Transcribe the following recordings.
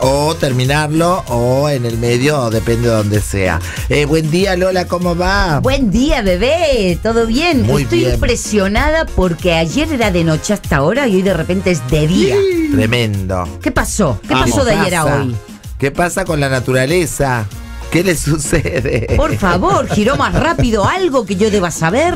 o terminarlo o en el medio, o depende de donde sea. Eh, buen día Lola, ¿cómo va? Buen día, bebé. ¿Todo bien? Muy Estoy bien. impresionada porque ayer era de noche hasta ahora y hoy de repente es de día. Tremendo. ¿Qué pasó? ¿Qué Vamos, pasó de ayer a hoy? ¿Qué pasa con la naturaleza? ¿Qué le sucede? Por favor, giró más rápido algo que yo deba saber.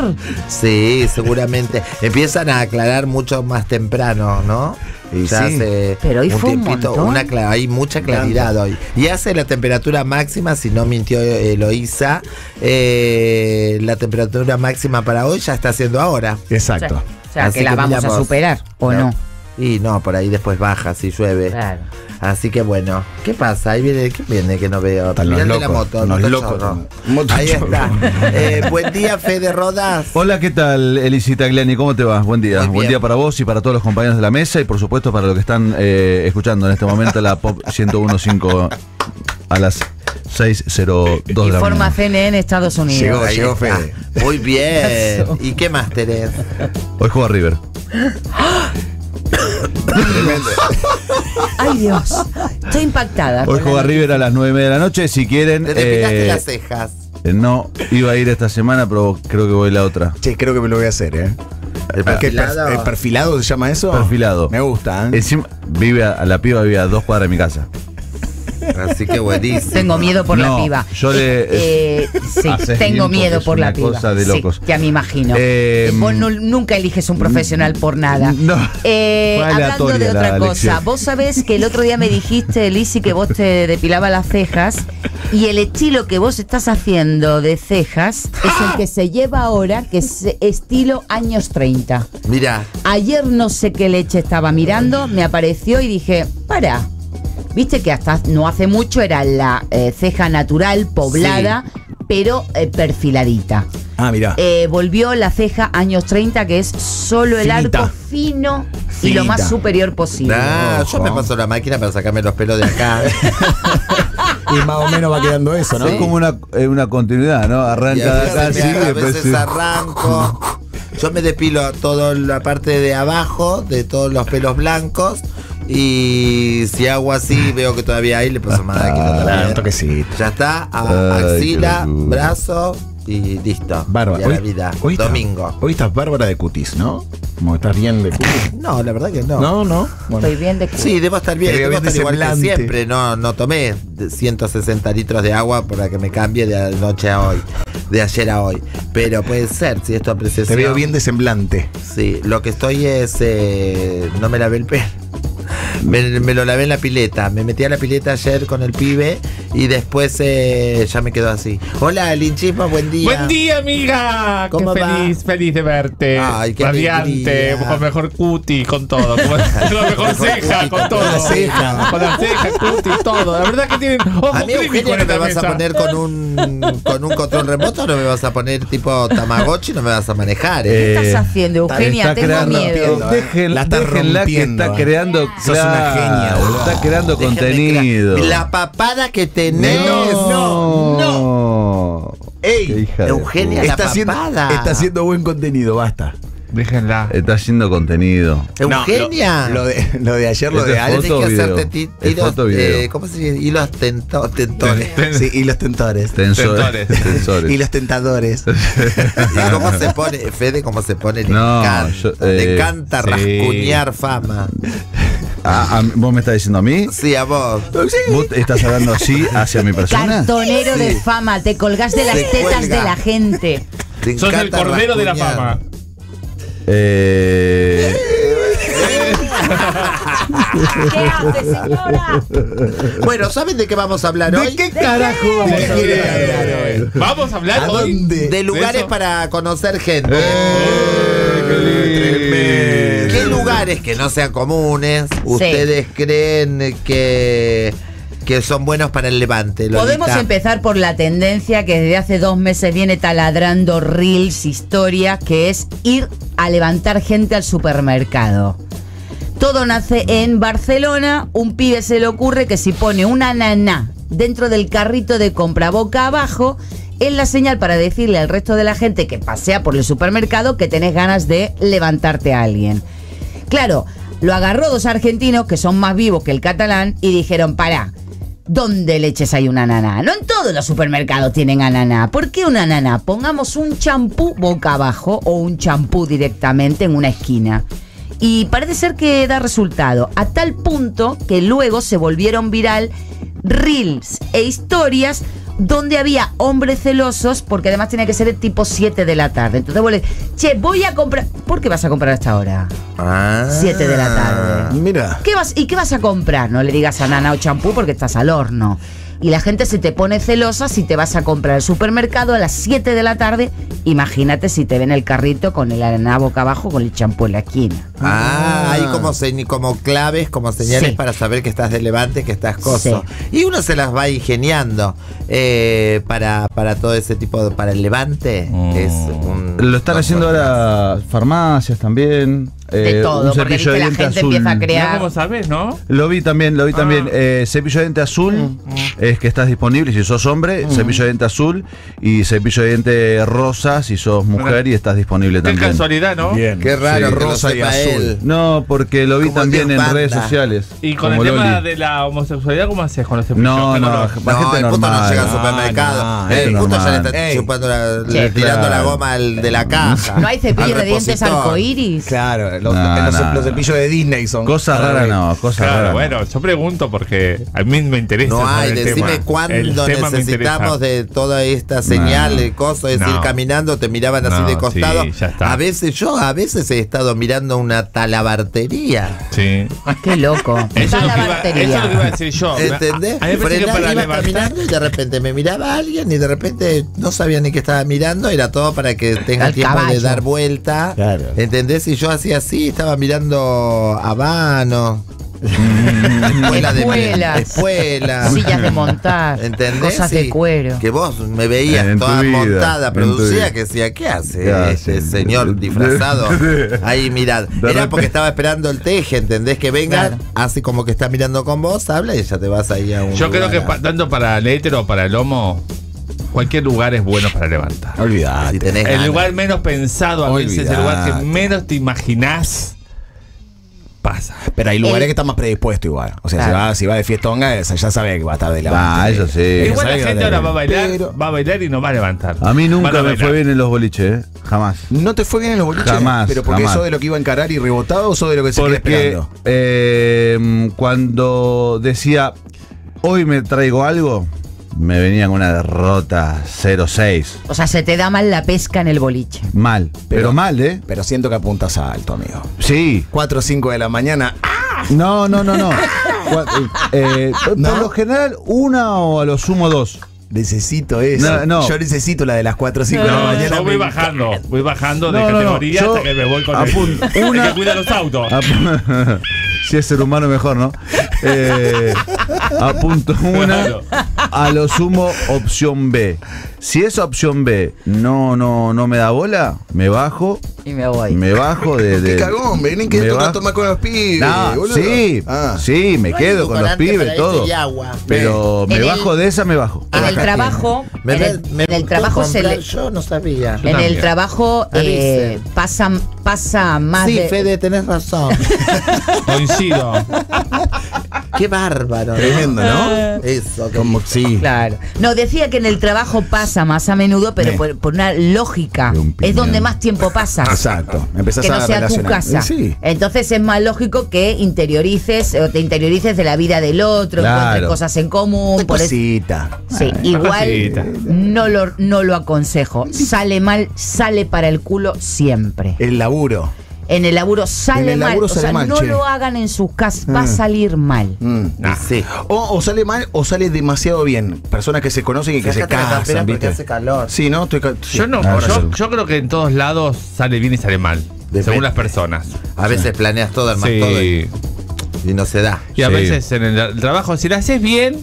Sí, seguramente. Empiezan a aclarar mucho más temprano, ¿no? Y Ya sí. hace Pero hoy fue un una cla- hay mucha claridad hoy. Y hace la temperatura máxima, si no mintió Eloísa, eh, la temperatura máxima para hoy ya está haciendo ahora. Exacto. O sea, Así que la vamos a miramos. superar, ¿o no? Y no, por ahí después baja si llueve. Claro. Así que bueno, ¿qué pasa? Ahí viene, ¿qué viene que no veo? Están los el de la locos, moto, los locos. Motochorro. Ahí está. Eh, buen día, Fede Rodas. Hola, ¿qué tal, Elisita Gliani? ¿Cómo te va? Buen día. Muy Buen bien. día para vos y para todos los compañeros de la mesa y por supuesto para los que están eh, escuchando en este momento la Pop 1015 a las 6.02 de la Informa mañana. CNN Estados Unidos. Llegó. Ahí llegó está. Fede. Muy bien. ¿Y qué más tenés? Hoy juega River. Tremendo. Ay, Dios. Estoy impactada. Hoy juega. River a las 9 de la noche. Si quieren. Te eh, las cejas. eh, no iba a ir esta semana, pero creo que voy la otra. Che, creo que me lo voy a hacer, ¿eh? El ¿Qué, perfilado. per- ¿El perfilado se llama eso? Perfilado. Me gusta, ¿eh? Encima, vive a, a la piba vive a dos cuadras de mi casa. Así que buenísimo. Tengo miedo por la piba. yo le- Eh, sí, Haces tengo miedo por es la una piba. cosa de Sí, locos. ya me imagino. Eh, Vos no- nunca eliges un profesional por nada. No. Eh, hablando de otra cosa, elección. vos sabés que el otro día me dijiste, Lisi, que vos te depilabas las cejas y el estilo que vos estás haciendo de cejas es el que se lleva ahora, que es estilo años 30. Mira, Ayer no sé qué leche estaba mirando, me apareció y dije, para. Viste que hasta no hace mucho era la eh, ceja natural, poblada, pero eh, perfiladita. Ah, mirá. Eh, volvió la ceja años 30, que es solo el Finita. arco fino y lo más superior posible. nah, yo me paso la máquina para sacarme los pelos de acá. Y más o menos va quedando eso, ¿no? Es como una, una continuidad, ¿no? Arranca a de acá, sí, a veces sí. arranco. Yo me depilo toda la parte de abajo, de todos los pelos blancos. Y si hago así, veo que todavía hay, le paso más máquina Claro, también. un toquecito. Ya está, a- Ay, axila, qué locura. brazo y listo. Bárbara. Y a la vida. hoy estás- Domingo. Hoy estás bárbara de cutis, ¿no? Como estás bien de cutis. No, la verdad que no. No, no. Bueno. Estoy bien de Sí, debo estar bien, Te veo debo bien estar de igual que semblante. siempre. No, no tomé de 160 litros de agua para que me cambie de anoche a hoy, de ayer a hoy. Pero puede ser, si esto Te apreciación. veo bien de semblante. Sí, lo que estoy es. eh, no me lavé el pelo. Me, lo lavé en la pileta. Me metí a la pileta ayer con el pibe y después eh, ya me quedó así. Hola, Linchismo, buen día. Buen día, amiga. ¿Cómo qué va? feliz, feliz de verte. Ay, qué Radiante, alegría. con mejor cuti, con todo. Con, con la mejor ceja, cuti, con con todo. la ceja. Con la ceja, cuti, todo. La verdad que tienen ojo A mí, Eugenia, en ¿no me vas a poner con un, con un control remoto? ¿No me vas a poner tipo Tamagotchi? ¿No me vas a manejar? eh? ¿Qué estás haciendo, Eugenia? está Tengo creando- miedo. ¿eh? Dejen, La estás déjenla que rompiendo, está ¿eh? creando. Sos una genia, boludo. Está creando Déjenme contenido. crear. La papada que tenés. no, no. Qué ¡Ey! Eugenia, la Está haciendo, está haciendo buen contenido, basta. Déjenla. Está haciendo contenido. Eugenia. No, lo, lo de, lo de ayer, lo ¿Es de Alex. Tenés que ¿Foto o hacerte tiros, foto o video? eh, ¿Cómo se dice? Hilos tento- tentones. Sí, y los tentores. Tensores. Tensores. Tensores. Y los tentadores. ¿Y cómo se pone? Fede, ¿cómo se pone? Le No, encanta. yo, le eh, encanta sí. rascuñar fama. Ah, ah, ¿Vos me estás diciendo a mí? Sí, a vos. ¿Vos estás hablando así hacia mi persona? Cartonero de fama, te colgás de las Se tetas cuelga. de la gente. Te Sos el encanta cordero de la fama. Eh, ¿Qué hace, señora? Bueno, ¿saben de qué vamos a hablar hoy? ¿De qué carajo vamos ¿De a qué? hablar hoy? Vamos a hablar ¿A hoy. dónde? De lugares eso? para conocer gente. Eh, ¿Qué lugares que no sean comunes ustedes creen que, que son buenos para el levante? Podemos empezar por la tendencia que desde hace dos meses viene taladrando reels, historias, que es ir a levantar gente al supermercado. Todo nace en Barcelona, un pibe se le ocurre que si pone una naná dentro del carrito de compra boca abajo, es la señal para decirle al resto de la gente que pasea por el supermercado que tenés ganas de levantarte a alguien. Claro, Lo agarró dos argentinos que son más vivos que el catalán y dijeron, pará, ¿dónde leches hay una ananá? No en todos los supermercados tienen ananá. ¿Por qué una ananá? Pongamos un champú boca abajo o un champú directamente en una esquina. Y parece ser que da resultado, a tal punto que luego se volvieron viral reels e historias donde había hombres celosos, porque además tenía que ser el tipo 7 de la tarde. Entonces vos le che, voy a comprar... ¿Por qué vas a comprar a esta hora? Ah. 7 de la tarde. Mira. ¿Qué vas, ¿Y qué vas a comprar? No le digas a nana o champú porque estás al horno. Y la gente se te pone celosa si te vas a comprar al supermercado a las 7 de la tarde. Imagínate si te ven el carrito con el ananá boca abajo con el champú en la esquina. Ah, hay como, como claves, como señales Sí. para saber que estás de levante, que estás coso. Y uno se las va ingeniando eh, para, para todo ese tipo de. Para el levante. Mm. Es un- Lo están haciendo ahora farmacias también. De eh, todo, un cepillo de la diente gente azul. empieza a crear. cómo sabes, ¿no? Lo vi también, lo vi Ah. también. Eh, cepillo de diente azul es que estás disponible si sos hombre, cepillo de diente azul y cepillo de diente rosa si sos mujer y estás disponible Qué también. casualidad, ¿no? Bien. Qué raro Sí, rosa y azul. él. No, porque lo vi Como también en redes sociales. Y con el tema Loli. de la homosexualidad, ¿cómo haces con los cepillos? No, ¿Qué no, va No, gente el puto no llega al supermercado. no, el puto ya le está chupando tirando la goma de la caja. ¿No hay cepillo de dientes arcoíris? Claro, los, No, los- no. los cepillos de Disney son. Cosas raras no, cosas Claro, raras. no. bueno, yo pregunto porque a mí me interesa. No hay, el decime tema. cuándo El necesitamos de toda esta señal, No. el coso, es No. ir caminando, te miraban así de costado. sí, ya está. A veces yo, a veces he estado mirando una talabartería. Sí. Qué loco. Eso es, Está lo la que iba, batería. eso es lo que iba a decir yo. ¿Entendés? A, mí me para iba levantar. caminando y de repente me miraba alguien y de repente no sabía ni que estaba mirando, era todo para que tenga tiempo de dar vuelta. Claro. ¿Entendés? Y yo hacía así, estaba mirando habanos. Espuela de Espuelas. espuelas. Sillas de montar. ¿Entendés? Cosas de Sí. cuero. Que vos me veías En toda vida, montada, producida, que decía, ¿qué hace ¿Qué este hace? señor disfrazado? Ahí mirad. De Era porque estaba esperando el teje, ¿entendés? Que venga, Claro. así como que está mirando con vos, habla y ya te vas ahí a un Yo creo que a- tanto para el hétero o para el homo, cualquier lugar es bueno para levantar. Olvidate. si tenés El lugar menos pensado, a veces el lugar que Olvidate. menos te imaginás, pasa. Pero hay lugares El- que están más predispuestos igual. O sea, Claro. si, va, si va de fiestonga, esa ya sabe que va a estar de la Ah, eso sí. Igual sabe la que gente va a ahora va a bailar, Pero- va a bailar y no va a levantar. A mí nunca a me fue bien en los boliches, ¿eh? jamás. ¿No te fue bien en los boliches? Jamás, ¿Pero porque jamás. sos de lo que iba a encarar y rebotado o sos de lo que se queda Porque esperando? eh, cuando decía, hoy me traigo algo, me venía con una derrota 0-6. O sea, se te da mal la pesca en el boliche. Mal, pero, mal, ¿eh? Pero siento que apuntas alto, amigo. Sí. 4 o 5 de la mañana. No, no, no, no. Cua- eh, Por ¿No? lo general, una o a lo sumo dos. Necesito eso. No, no. Yo necesito la de las 4 o 5 de la No, mañana. yo voy bajando, voy bajando de No, no, no, categoría yo hasta que me voy con el, el una- que cuida los autos. Si es ser humano, mejor, ¿no? Eh, apunto una. A lo sumo, opción B. Si esa opción B no, no, no me da bola, me bajo. Y me voy. Me bajo de. de Qué cagón, vení que me toca bajo- tomar con los pibes. No, boludo. sí, Ah. sí, me No quedo con los pibes, todo. y agua. Pero me En el- bajo de esa, me bajo. En el trabajo, Me en el, me en el gustó trabajo se le, Yo no sabía. en el trabajo eh, pasa, pasa más Sí, de Fede, tenés razón. Coincido. Qué bárbaro. Tremendo, ¿no? Eso. que- Como sí. Claro. No, decía que en el trabajo pasa más a menudo, pero por, por una lógica. Un Es donde más tiempo pasas. Exacto. Empezás que a no sea tu casa. Sí. Entonces es más lógico que interiorices o te interiorices de la vida del otro, Claro. encuentres cosas en común. Por eso- cosita. Sí, igual cosita. no lo, no lo aconsejo. Sale mal, sale para el culo siempre. El laburo. En el laburo sale En el laburo mal. o sale sea, mal, no che. lo hagan en sus casas, va a Mm. salir mal. Mm. Nah. Sí. O, o sale mal o sale demasiado bien. Personas que se conocen y que se casan, hace calor. Sí, ¿no? Estoy ca- sí. Yo no, Ah, yo, sí. yo creo que en todos lados sale bien y sale mal. Depende. Según las personas. A veces planeas todo, armas Sí. todo y, y no se da. Y a Sí. veces en el, el trabajo, si lo haces bien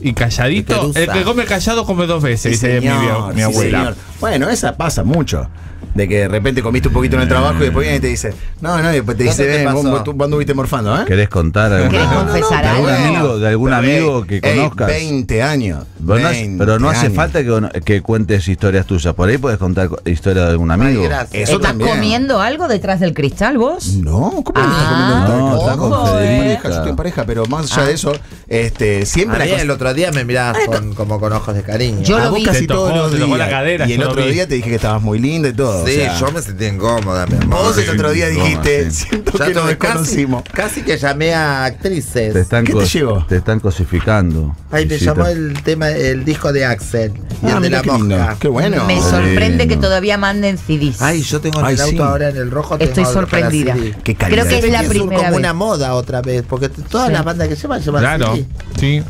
y calladito, el que come callado come dos veces, Sí, dice mi, señor, mi abuela. señor. Bueno, esa pasa mucho. De que de repente comiste un poquito en el trabajo y después viene y te dice, no, no, y después te ¿Dónde dice, te ven, vos, anduviste morfando, ¿eh? ¿Querés contar alguna ¿Querés No, no, no, confesar de algún algo? amigo, de algún Pero, amigo que ey, conozcas? 20 años. Pero no, hace- 20 pero no hace años. falta que, que cuentes historias tuyas. Por ahí puedes contar co- historia de algún amigo. Ay, gracias. Eso ¿Estás también. comiendo algo detrás del cristal vos? No, ¿cómo Ah, estás comiendo no, está con Ojo, estoy en Federica. pareja, yo estoy en pareja, pero más allá Ah. de eso, este, siempre mí el otro día me mirabas con- como con ojos de cariño. Yo a lo vi. casi todos los te tocó la días. cadera, y el otro día te dije que estabas muy linda y todo. Sí, o sea, yo me sentí incómoda, mi amor. Vos el otro día dijiste, sí. siento Ya que nos tuve casi, desconocimos. casi que llamé a actrices. Te están, ¿Qué te llegó? te están cosificando. Ay, me llamó el tema, el disco de Axel y Ah, el de mira la qué lindo. Qué bueno. Me sorprende que todavía manden CDs. Ay, yo tengo en Ay, el auto sí. ahora en el rojo. Estoy sorprendida. Qué calidad. Creo que es la primera como vez. una moda otra vez, porque todas las bandas que llevan llevan Claro, CD. sí.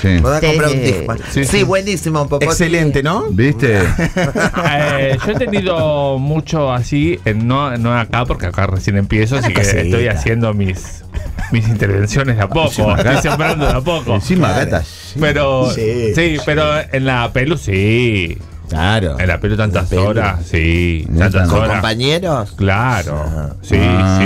Sí. Voy a comprar un disco. Sí, Sí, sí. buenísimo, un poco. Excelente, ¿no? ¿Viste? Eh, yo he tenido mucho así, en no, no acá, porque acá recién empiezo, Una así que estoy haciendo mis, mis intervenciones de a poco, estoy sembrando de a poco. Encima está Pero, Sí, sí, pero en la pelu sí. Claro. En la pelu tantas La pelu. horas, sí. Tantas ¿Con horas. compañeros? Claro, sí, Ah.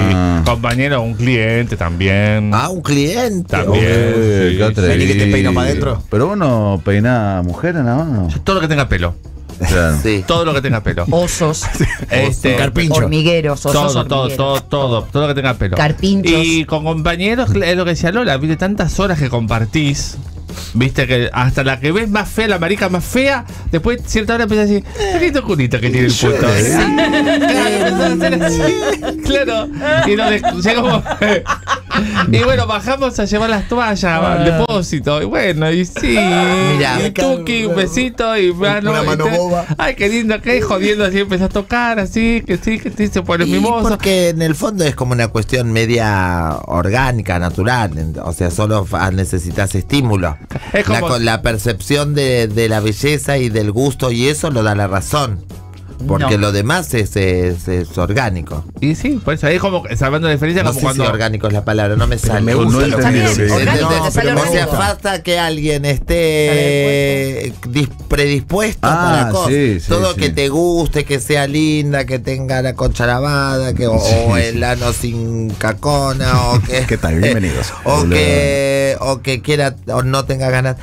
sí. Compañero, un cliente también. Ah, un cliente. También. Eh, sí, qué que te peino pa' adentro. Pero vos no peinás mujeres nada más. Todo lo que tenga pelo. Claro. Sí. Todo lo que tenga pelo. Osos, Este, Carpincho. hormigueros, osos todo, todo, hormigueros. todo, todo, todo lo que tenga pelo. Carpinchos. Y con compañeros, es lo que decía Lola, viste, tantas horas que compartís. Viste que hasta la que ves más fea, la marica más fea, después cierta hora empieza a decir, qué lindo culito que tiene el puto. Claro. Y nos des- llegamos. Y bueno, bajamos a llevar las toallas al depósito. Y bueno, y sí. Mirá. y tuki, un besito y mano. Una y mano te- boba. Ay, qué lindo, que jodiendo así, empezó a tocar así, que sí, que sí, se pone Y mimoso. porque en el fondo es como una cuestión media orgánica, natural. O sea, solo necesitas estímulo. Es La, como- co- la percepción de, de la belleza y del gusto y eso lo da la razón. Porque No. lo demás es, es- es orgánico. Y sí, por eso ahí como salvando la diferencia No como sé cuando si orgánico es la palabra, no me sale. me No gusta. Está lo que o sea, falta que alguien esté dis- predispuesto Ah, para cosas. sí, sí, Todo sí. que te guste, que sea linda, que tenga la concha lavada, que, o, o el ano sin cacona, o que. ¿Qué tal? Bienvenidos. O Hola. que, o que quiera o no tenga ganas.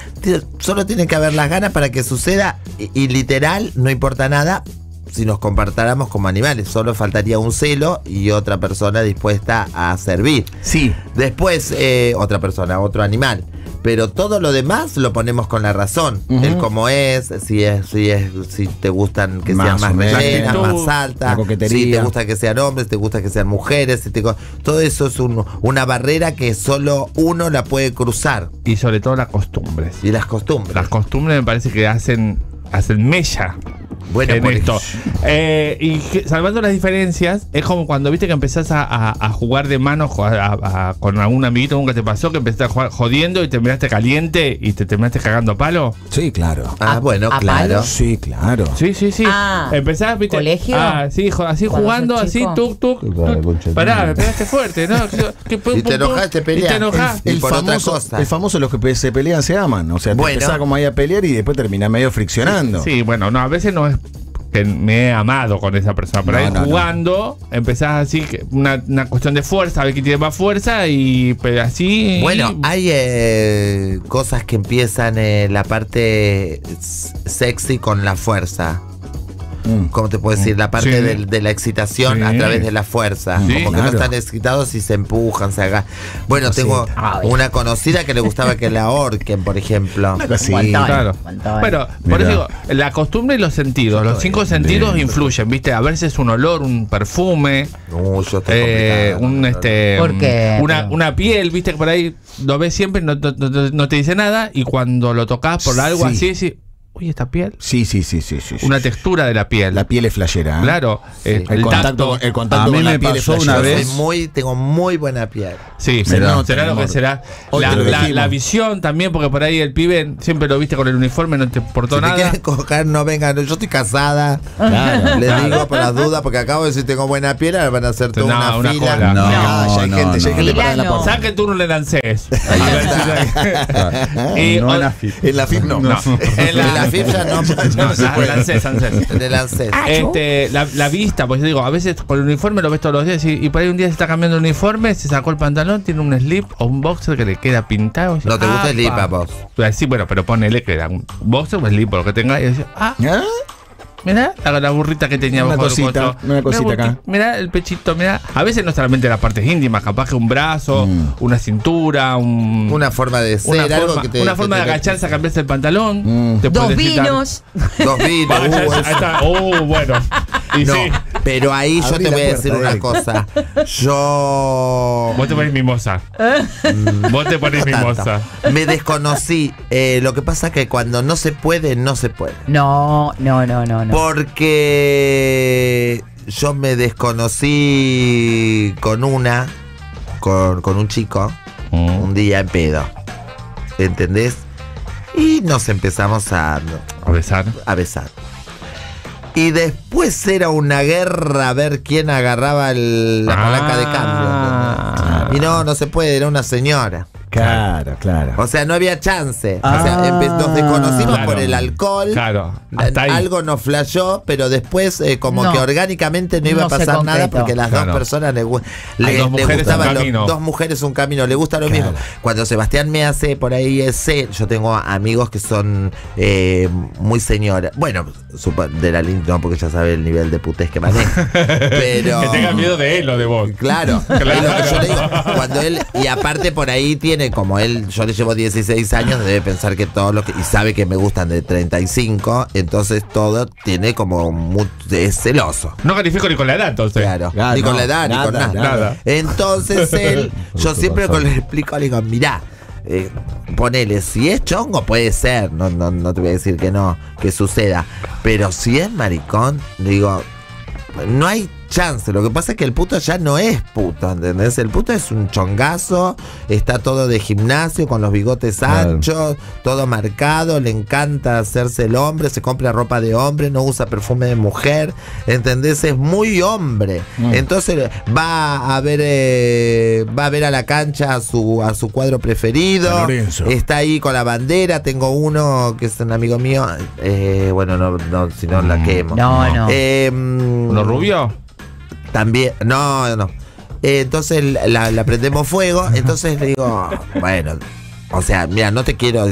Solo tiene que haber las ganas para que suceda y, y literal no importa nada si nos comportáramos como animales. Solo faltaría un celo y otra persona dispuesta a servir. Sí. Después, eh, otra persona, otro animal. Pero todo lo demás lo ponemos con la razón. El cómo es, si es, si es, si te gustan que Más sean más rellenas, más altas, si te gusta que sean hombres, te gusta que sean mujeres, si te todo eso es un- una barrera que solo uno la puede cruzar. y sobre todo las costumbres. Y las costumbres. Las costumbres me parece que hacen hacen mella Bueno, en por esto. Eh, y que- salvando las diferencias, es como cuando viste que empezás a, a- a jugar de mano jo- a- a- con algún amiguito, nunca te pasó, que empezaste a jugar jodiendo y terminaste caliente y te terminaste cagando a palo. Sí, claro. Ah, ¿A- bueno, a claro. Sí, claro. Sí, sí, sí. Ah, Empezás, viste. ¿colegio? Ah, sí, jo- así jugando, así, tuk, tuk. Tuk. Pará, me pegaste fuerte, ¿no? Que- pum, Y te enojaste, Y te. Y El famoso, el famoso los que se pelean se aman. O sea, te Bueno. empezás como ahí a pelear y después termina medio friccionando. Sí, bueno, no, a veces no es que me he amado con esa persona, pero No, ahí no, no. jugando empezás así, que una, una cuestión de fuerza, a ver quién tiene más fuerza y pero así... Bueno, hay eh, cosas que empiezan en la parte sexy con la fuerza. Mm. ¿Cómo te puedo decir? La parte Sí. de, la excitación Sí. a través de la fuerza. Sí, Como que claro. no están excitados y se empujan, se hagan. Bueno, Cosita. tengo una conocida que le gustaba que la ahorquen, por ejemplo. Montón, Claro. Bueno, por eso digo, la costumbre y los sentidos, los cinco sentidos influyen, ¿viste? A veces un olor, un perfume, No, yo estoy eh, un este ¿Por qué? una, una piel, ¿viste? Que por ahí lo ves siempre, no, no- no- no te dice nada y cuando lo tocas por algo Sí. así, sí, uy, esta piel, Sí, sí, sí, sí, sí. sí. una textura de la piel. La piel es flashera. ¿eh? Claro, El, contacto, el contacto A mí con la me piel es pasó una vez- muy, tengo muy buena piel. Sí, Se será, nota, será lo que será. La, la- visión también, porque por ahí el pibe siempre lo viste con el uniforme, no te importó Si nada. quieren coger, no vengan. Yo estoy casada. Claro. Les digo por las dudas, porque acabo de decir tengo buena piel, ahora van a hacer toda No, una, una fila. cola. No, Ah, ya hay no, gente, ya hay no. gente parada en la puerta. Tú no le No o- en la FIP no. no, en la, FIF ya no. No, la- Lancés, Lancés. En el ANSES. Este, la, la vista, pues yo digo, a veces con el uniforme lo ves todos los días y, y por ahí un día se está cambiando el uniforme, se sacó el pantalón, tiene un slip o un boxer que le queda pintado. y dice, No te gusta el slip a vos. Sí, bueno, pero ponele que era un boxer o slip o lo que tenga y dice, ah, ¿Ah? Mira la, la burrita que tenía Una cosita, costo. una cosita Mirá, acá. Mira el pechito, mira. A veces no solamente las partes íntimas, capaz que un brazo, Mm. una cintura, un, Una forma de ser, una algo forma, que te. una que forma te- de agacharse a cambiarse el pantalón. Mm. Te Dos vinos. Dos vinos. Uh, ahí está. Oh, bueno. Y No, sí, pero ahí yo te voy a decir una cosa. Yo. vos te pones mimosa. vos te pones no tanto. mimosa. Me desconocí. Eh, lo que pasa es que cuando no se puede, no se puede. No, no, no, no, Porque yo me desconocí con una, con, con un chico, un día en pedo. ¿Entendés? Y nos empezamos a, A besar. a besar. Y después era una guerra a ver quién agarraba el- la Ah. palanca de cambio. ¿entendés? Y no, no se puede, era una señora. Claro, claro. O sea, no había chance. Ah. o sea, empe- nos desconocimos Claro. por el alcohol. Claro. Hasta ahí. Algo nos flashó, pero después eh, como No. que orgánicamente no iba No a pasar nada porque las Claro. dos personas le, le, dos le gustaban lo- dos mujeres un camino, le gusta lo Claro. mismo. Cuando Sebastián me hace por ahí ese, yo tengo amigos que son eh, muy señoras. Bueno, supo- de la línea no, porque ya sabe el nivel de putés que maneja. pero Que tenga miedo de él o de vos. Claro, Claro. es lo que yo le digo. Cuando él, y aparte por ahí tiene, como él, yo le llevo 16 años, debe pensar que todo lo que, y sabe que me gustan de 35, entonces todo tiene como, mu- es celoso. No califico ni con la edad, entonces. Claro, Ah, ni con no, la edad, ni con nada. Entonces él, yo siempre le explico, le digo, mirá, eh, ponele, si es chongo puede ser, no, no, no te voy a decir que no, que suceda, pero si es maricón, digo, no hay chance. Lo que pasa es que el puto ya no es puto, ¿entendés? El puto es un chongazo, está todo de gimnasio, con los bigotes Claro. anchos, todo marcado, le encanta hacerse el hombre, se compra ropa de hombre, no usa perfume de mujer, ¿entendés? Es muy hombre. Mm. Entonces va a ver eh, va a ver a la cancha a su, a su cuadro preferido. Está ahí con la bandera. Tengo uno que es un amigo mío. eh, bueno, no, no, si no la quemo. No, no. Eh, mm, ¿Uno rubio? También, no, no. Eh, entonces la, la prendemos fuego. Entonces le digo, bueno, o sea, mira, no te quiero.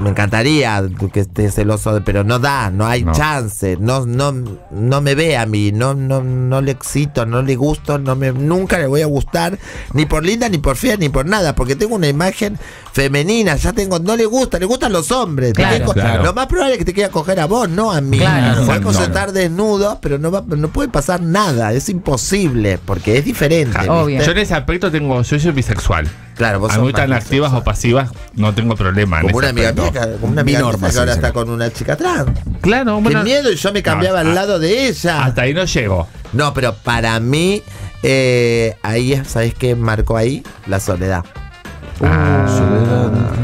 Me encantaría que estés celoso, pero no da, no hay No. chance, no, no, no me ve a mí, no, no, no le excito, no le gusto, no me, nunca le voy a gustar, ni por linda, ni por fea, ni por nada, porque tengo una imagen femenina, ya tengo, no le gusta, le gustan los hombres. Claro. tengo- Claro. Lo más probable es que te quiera coger a vos, no a mí. Claro. Podemos No. estar desnudos, pero no, va- no puede pasar nada, es imposible, porque es diferente. Obvio. Yo en ese aspecto tengo, yo soy bisexual. Claro, vos A mí tan activas o pasivas no tengo problema. en Como una amiga mía, como una amiga mía Binorma, que ahora está con una chica trans. Claro, bueno. Qué miedo, y yo me cambiaba No, al a- lado de ella. Hasta ahí no llego. No, pero para mí, eh, ahí es, ¿sabes qué marcó ahí? La soledad.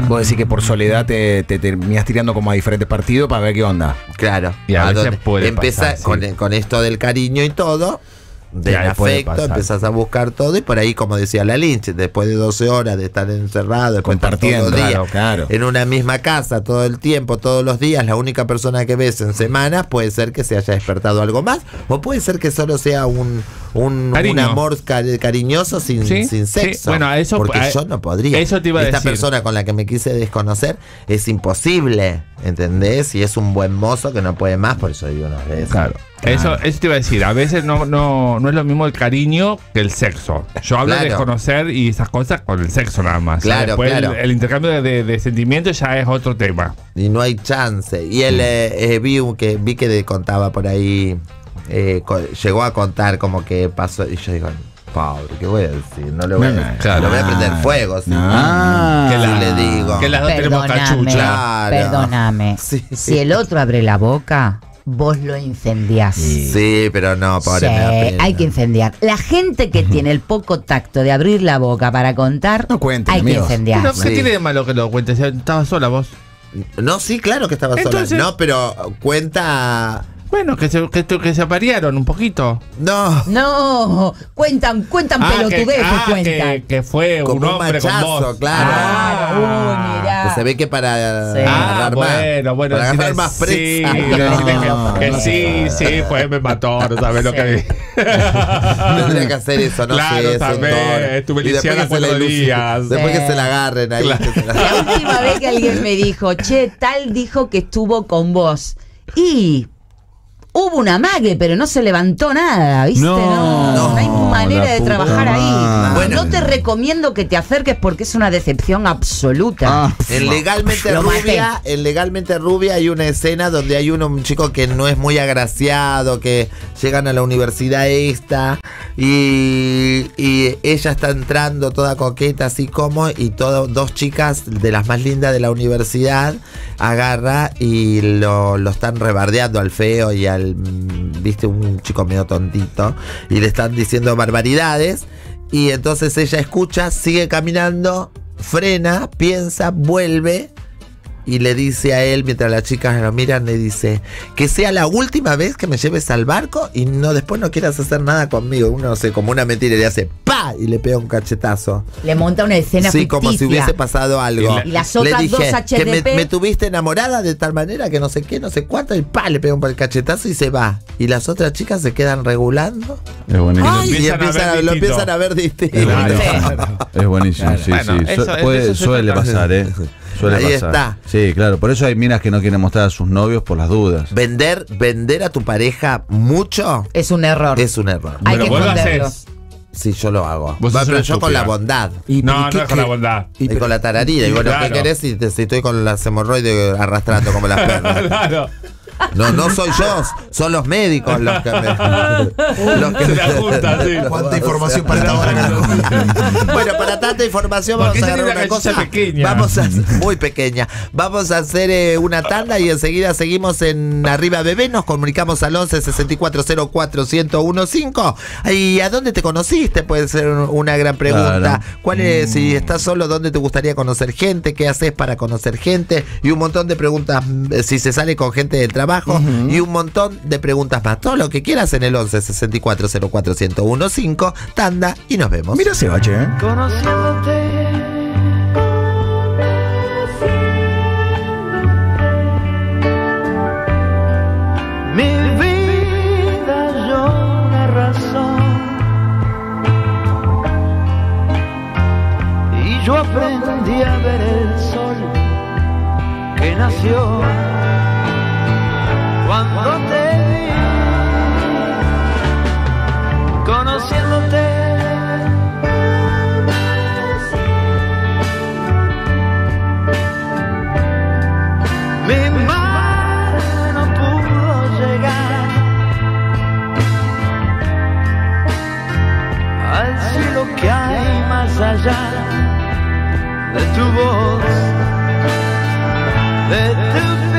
Vos decís que por soledad te, te terminás tirando como a diferentes partidos para ver qué onda. Claro. Y a veces donde puede empieza pasar, sí. con, con esto del cariño y todo. Puede afecto, empezás a buscar todo y por ahí, como decía la Lynch, después de 12 horas de estar encerrado, después de estar Compartiendo, claro, claro. en una misma casa todo el tiempo, todos los días, la única persona que ves en semanas puede ser que se haya despertado algo más o puede ser que solo sea un, un, amor cari- cariñoso sin, Sí, sin sí. sexo. Bueno, a eso- porque a- yo no podría. eso te iba a Esta decir. persona con la que me quise desconocer es imposible, ¿entendés? Y es un buen mozo que no puede más, por eso digo unos besos. Claro. Eso, eso te iba a decir. A veces no, no, no es lo mismo el cariño que el sexo. Yo hablo de conocer y esas cosas con el sexo nada más. Claro, Después claro. El, el intercambio de, de- sentimientos ya es otro tema. y no hay chance. Y él eh, eh, vi que vi que contaba por ahí, eh, co- llegó a contar como que pasó y yo digo, pobre, ¿qué voy a decir? No le voy a, claro, le voy a prender claro. fuego. sí. Ah. ¿Qué la- le digo? Que las dos tenemos cachucha. Claro. perdóname. Sí. Si el otro abre la boca, vos lo incendiás. Sí, pero no, pobre. Sí, me da pena. hay que incendiar. La gente que tiene el poco tacto de abrir la boca para contar, No cuenten, hay amigos. que incendiar. Pero, ¿Qué Sí. tiene de malo que lo cuentes? Estabas sola vos. No, sí, claro que estaba Entonces- sola. No, pero cuenta. Bueno, que se, que, que se aparearon un poquito. No. No, cuentan, cuentan Ah, que, pelotudeces, ah, cuentan. que, que fue Como un un hombre machazo, con vos. claro. Ah, uy, mirá. Que se ve que para Sí. Ah, agarrar más. bueno, bueno. Para decirle agarrar más sí, presa. decirle que- No, que, no. sí, sí, pues me mató, no sabes lo que Tendría que hacer eso, no Claro, sé. un también, que se la cuatro días. Después que Sí. se la agarren ahí. que La última vez que alguien me dijo, che, tal dijo que estuvo con vos. Y hubo una mague, pero no se levantó nada, ¿viste? No, no, hay manera de trabajar ahí. Bueno. no te recomiendo que te acerques porque es una decepción absoluta. Ah, En legalmente rubia, en legalmente rubia hay una escena donde hay uno, un chico que no es muy agraciado, que llegan a la universidad esta y, y ella está entrando toda coqueta así como y todo, dos chicas de las más lindas de la universidad agarra y lo, lo están rebardeando al feo y al viste un chico medio tontito y le están diciendo barbaridades y entonces ella escucha, sigue caminando, frena, piensa, vuelve y le dice a él, mientras las chicas lo miran, le dice, que sea la última vez que me lleves al barco y no después no quieras hacer nada conmigo. Uno, no sé, como una mentira, y le hace ¡pa! y le pega un cachetazo. Le monta una escena Sí, como si hubiese pasado algo. Y Y las le otras dije dos que me, HDP. me tuviste enamorada de tal manera que no sé qué, no sé cuánto, y ¡pa! le pega un cachetazo y se va. Y las otras chicas se quedan regulando. es buenísimo. Ay, y empiezan a- lo empiezan a ver distinto. Es buenísimo. Es buenísimo, sí, Bueno, sí. eso- Su- de puede- eso se suele pasar, ¿eh? Suele Ahí pasar. está. Sí, claro. Por eso hay minas que no quieren mostrar a sus novios por las dudas. Vender, vender a tu pareja mucho Es un error. es un error. Hay Bueno, que vos lo esconderlo. haces. Sí, yo lo hago. Vos Va, sos pero una yo con la bondad. Y, No, no ¿qué- es con la bondad. Y, con la tararida. Y bueno, ¿qué querés si, te- si estoy con las hemorroides arrastrando como las perras? Claro. No, no soy yo, son los médicos los que me. los que sí. Cuánta información para esta hora, carajo. Bueno, para tanta información ¿Por vamos a agarrar una cosa pequeña? Vamos a muy pequeña. Vamos a hacer eh, una tanda y enseguida seguimos en Arriba Bebé. Nos comunicamos al 11 6404 1015. ¿Y a dónde te conociste? Puede ser un- una gran pregunta. Claro. ¿Cuál es, si estás solo, dónde te gustaría conocer gente? ¿Qué haces para conocer gente? Y un montón de preguntas, mm, si se sale con gente del trabajo. Y un montón de preguntas más. Todo lo que quieras en el 11 6404 1015. Tanda y nos vemos. Mira ese bache, ¿eh? conociéndote. Mi vida yo una razón y yo aprendí a ver el sol que nació cuando te vi conociéndote. Mi mar no pudo llegar al cielo que hay más allá de tu voz, de tu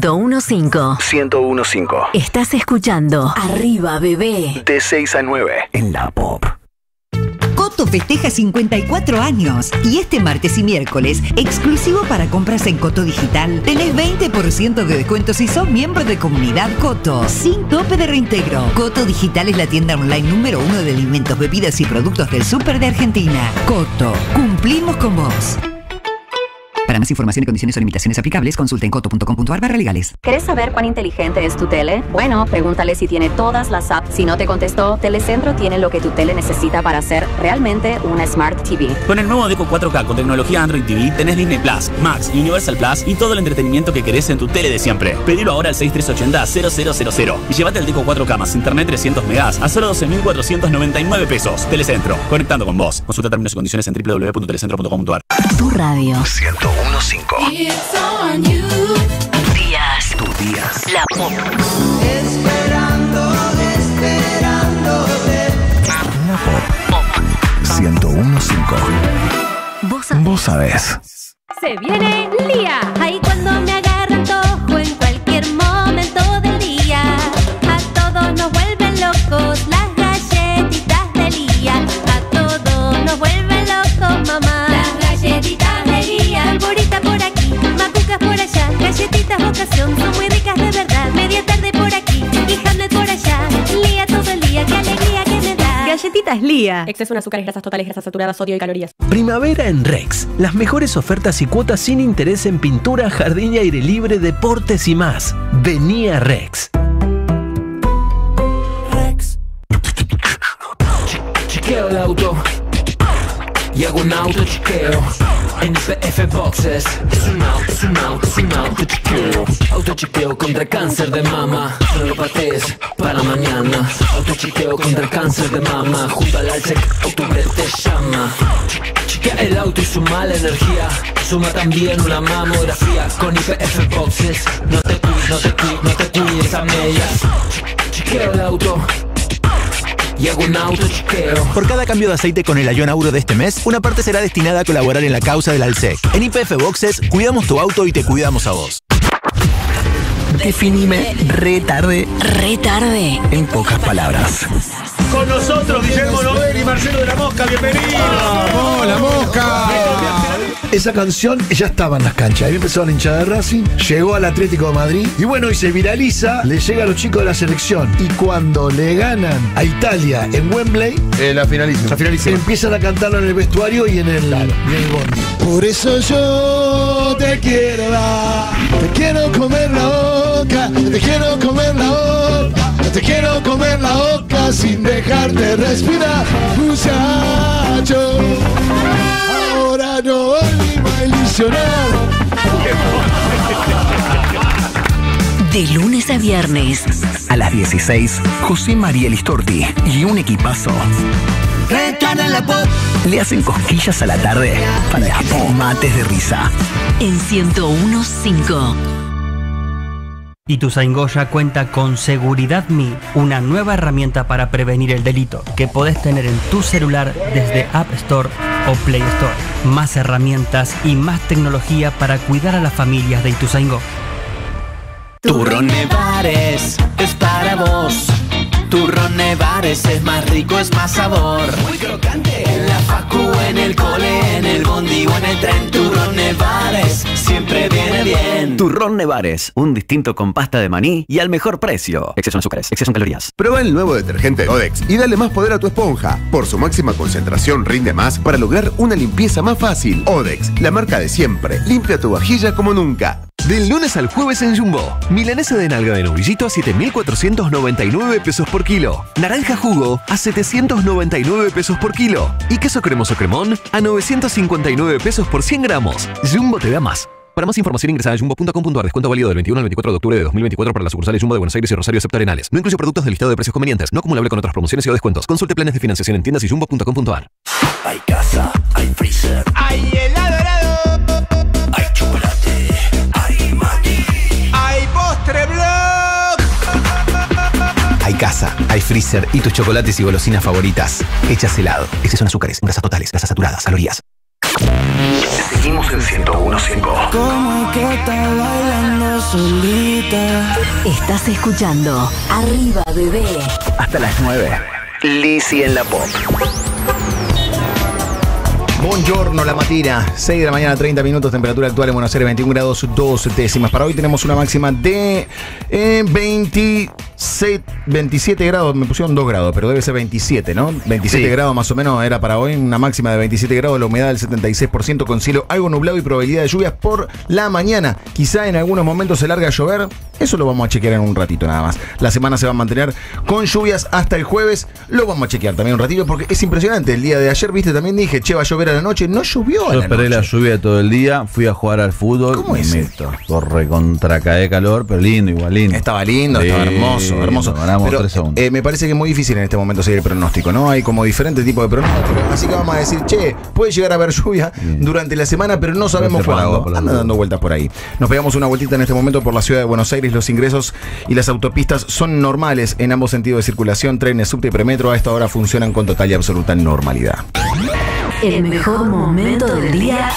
1015. 1015. Estás escuchando Arriba Bebé. De 6 a 9. En la pop. Coto festeja 54 años y este martes y miércoles, exclusivo para compras en Coto Digital, tenés 20% de descuento si sos miembro de Comunidad Coto, sin tope de reintegro. Coto Digital es la tienda online número uno de alimentos, bebidas y productos del súper de Argentina. Coto, cumplimos con vos. Para más información y condiciones o limitaciones aplicables, consulta en coto.com.ar barra legales. ¿Querés saber cuán inteligente es tu tele? Bueno, pregúntale si tiene todas las apps. Si no te contestó, Telecentro tiene lo que tu tele necesita para ser realmente una Smart TV. Con el nuevo Deco 4K con tecnología Android TV tenés Disney Plus, Max, Universal Plus y todo el entretenimiento que querés en tu tele de siempre. Pedilo ahora al 6380-0000 y llévate el Deco 4K más internet 300 megas a solo 12.499 pesos. Telecentro, conectando con vos. Consulta términos y condiciones en www.telecentro.com.ar. Tu radio. 1015. Días. Tus días. La Pop. La Pop. 1015. Vos Vos sabés. Se viene Lía, me da. Galletitas Lía. Exceso en azúcares, grasas totales, grasas saturadas, sodio y calorías. Primavera en Rex. Las mejores ofertas y cuotas sin interés en pintura, jardín y aire libre, deportes y más. Vení a Rex. Chequeo el auto y hago un auto chequeo en IPF Boxes. Es un auto, es un auto, es un auto chequeo. Auto chequeo contra cáncer de mama. No lo patees para mañana. Auto chequeo contra cáncer de mama. Junto al check, octubre te llama. Chequea el auto y suma la energía. Suma también una mamografía con IPF Boxes. No te cuides, no te cuides, no te cuides a medias. Chequeo el auto y hago un auto chequeo. Por cada cambio de aceite con el Ion Auro de este mes, una parte será destinada a colaborar en la causa del ALSEC. En IPF Boxes, cuidamos tu auto y te cuidamos a vos. Definime re tarde Re tarde. en pocas palabras. Con nosotros, Guillermo Novel y Marcelo de la Mosca, bienvenidos. ¡Vamos, la mosca! Esa canción ya estaba en las canchas. Ahí empezó la hinchada de Racing, llegó al Atlético de Madrid y bueno, y se viraliza, le llega a los chicos de la selección. Y cuando le ganan a Italia en Wembley, la finalísima. La finalísima. empiezan a cantarlo en el vestuario y en el, y en el bondi. Por eso yo te quiero dar, te quiero comer la boca, te quiero comer la boca, te quiero comer la boca sin dejarte respirar, muchacho. No volvimos a ilusionar. De lunes a viernes. A las 16, José María Listorti y un equipazo le hacen cosquillas a la tarde para que mates de risa. En 1015. Ituzaingó ya cuenta con Seguridad Me, una nueva herramienta para prevenir el delito que podés tener en tu celular desde App Store o Play Store. Más herramientas y más tecnología para cuidar a las familias de Ituzaingó. Turrón Nevares es para vos. Turrón Nevares es más rico, es más sabor. Muy crocante. En la facu, en el cole, en el bondi o en el tren. Turrón Nevares siempre viene bien. Turrón Nevares, un distinto con pasta de maní y al mejor precio. Exceso en azúcares, exceso en calorías. Prueba el nuevo detergente Odex y dale más poder a tu esponja. Por su máxima concentración rinde más para lograr una limpieza más fácil. Odex, la marca de siempre. Limpia tu vajilla como nunca. Del lunes al jueves en Jumbo. Milanesa de nalga de novillito a 7,499 pesos por kilo. Naranja jugo a 799 pesos por kilo. Y queso cremoso cremón a 959 pesos por 100 gramos. Jumbo te da más. Para más información ingresa a jumbo.com.ar. Descuento válido del 21 al 24 de octubre de 2024 para las sucursales Jumbo de Buenos Aires y Rosario excepto Arenales. No incluye productos del listado de precios convenientes. No acumulable con otras promociones y o descuentos. Consulte planes de financiación en tiendas y jumbo.com.ar. Hay casa, hay freezer, ¡Ay, helado, casa. Hay freezer y tus chocolates y golosinas favoritas. Hechas helado. Exceso son azúcares, grasas totales, grasas saturadas, calorías. Seguimos en 101.5. Como que está bailando solita. Estás escuchando Arriba Bebé. Hasta las 9. Lizzie en la pop. Buongiorno, la matina. 6 de la mañana, 30 minutos. Temperatura actual en Buenos Aires, 21 grados 2 décimas. Para hoy tenemos una máxima de eh, 20. 27 grados, me pusieron 2 grados, pero debe ser 27, ¿no? 27 grados más o menos era para hoy, una máxima de 27 grados, la humedad del 76%, con cielo algo nublado y probabilidad de lluvias por la mañana. Quizá en algunos momentos se larga a llover, eso lo vamos a chequear en un ratito nada más. La semana se va a mantener con lluvias hasta el jueves, lo vamos a chequear también un ratito porque es impresionante. El día de ayer, viste, también dije, che, va a llover a la noche, no llovió a Yo la esperé la lluvia todo el día, fui a jugar al fútbol. ¿Cómo es esto? Corre contra cae calor, pero lindo, igual lindo. Estaba lindo, estaba hermoso Lindo, hermoso. Ganamos Pero, 3 a 1. eh, me parece que es muy difícil en este momento seguir el pronóstico, ¿no? Hay como diferentes tipos de pronósticos. Así que vamos a decir, che, puede llegar a haber lluvia durante la semana, pero no sabemos cuándo. por la Anda duda. dando vueltas por ahí. Nos pegamos una vueltita en este momento por la ciudad de Buenos Aires. Los ingresos y las autopistas son normales en ambos sentidos de circulación. Trenes, subte y premetro a esta hora funcionan con total y absoluta normalidad. El mejor momento del día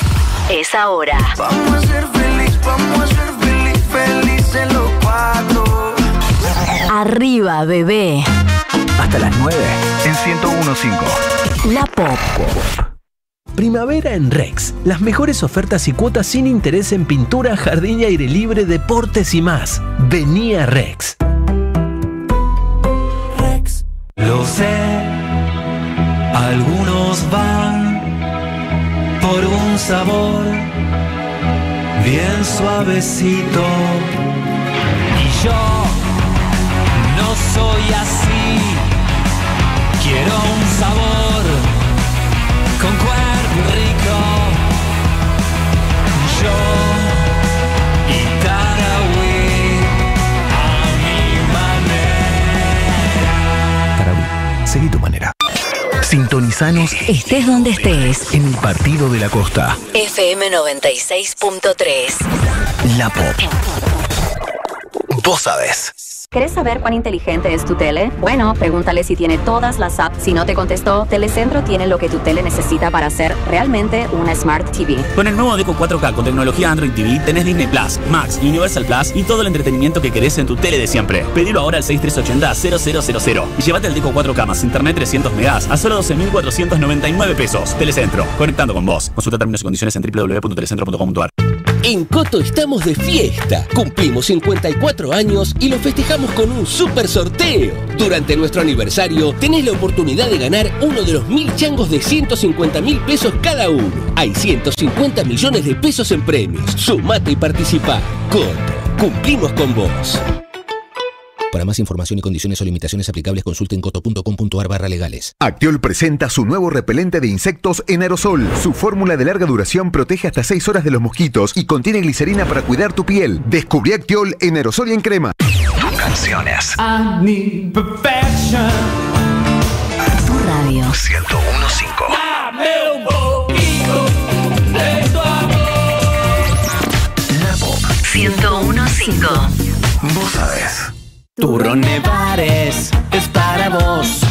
es ahora. Vamos a ser feliz, vamos a ser feliz, felices los cuatro. Arriba, bebé. Hasta las 9 en 1015. La Pop. Primavera en Rex. Las mejores ofertas y cuotas sin interés en pintura, jardín y aire libre, deportes y más. Vení a Rex. Lo sé, algunos van por un sabor bien suavecito. Y yo no soy así, quiero un sabor con cuerpo rico. Yo y Tarahui a mi manera. Tarahui, seguí tu manera. Sintonizanos Estés donde estés. en el partido de la costa. FM 96.3. La Pop. Vos sabés. ¿Querés saber cuán inteligente es tu tele? Bueno, pregúntale si tiene todas las apps. Si no te contestó, Telecentro tiene lo que tu tele necesita para ser realmente una Smart TV. Con el nuevo Deco 4K con tecnología Android TV tenés Disney Plus, Max, Universal Plus y todo el entretenimiento que querés en tu tele de siempre. Pedilo ahora al 6380-0000 y llévate el Deco 4K más internet 300 megas a solo 12.499 pesos. Telecentro, conectando con vos. Consulta términos y condiciones en www.telecentro.com.ar. En Coto estamos de fiesta. Cumplimos 54 años y lo festejamos con un super sorteo. Durante nuestro aniversario tenés la oportunidad de ganar uno de los mil changos de 150 mil pesos cada uno. Hay 150 millones de pesos en premios. Sumate y participa. Coto, cumplimos con vos. Para más información y condiciones o limitaciones aplicables consulten coto.com.ar barra legales. Actiol presenta su nuevo repelente de insectos en aerosol. Su fórmula de larga duración protege hasta 6 horas de los mosquitos y contiene glicerina para cuidar tu piel. Descubrí Actiol en aerosol y en crema. Tus canciones. I need perfection. Tu radio. 1015. Dame un poquito de tu amor. La Pop. 1015. Vos sabés. Turrón Nevares es para vos.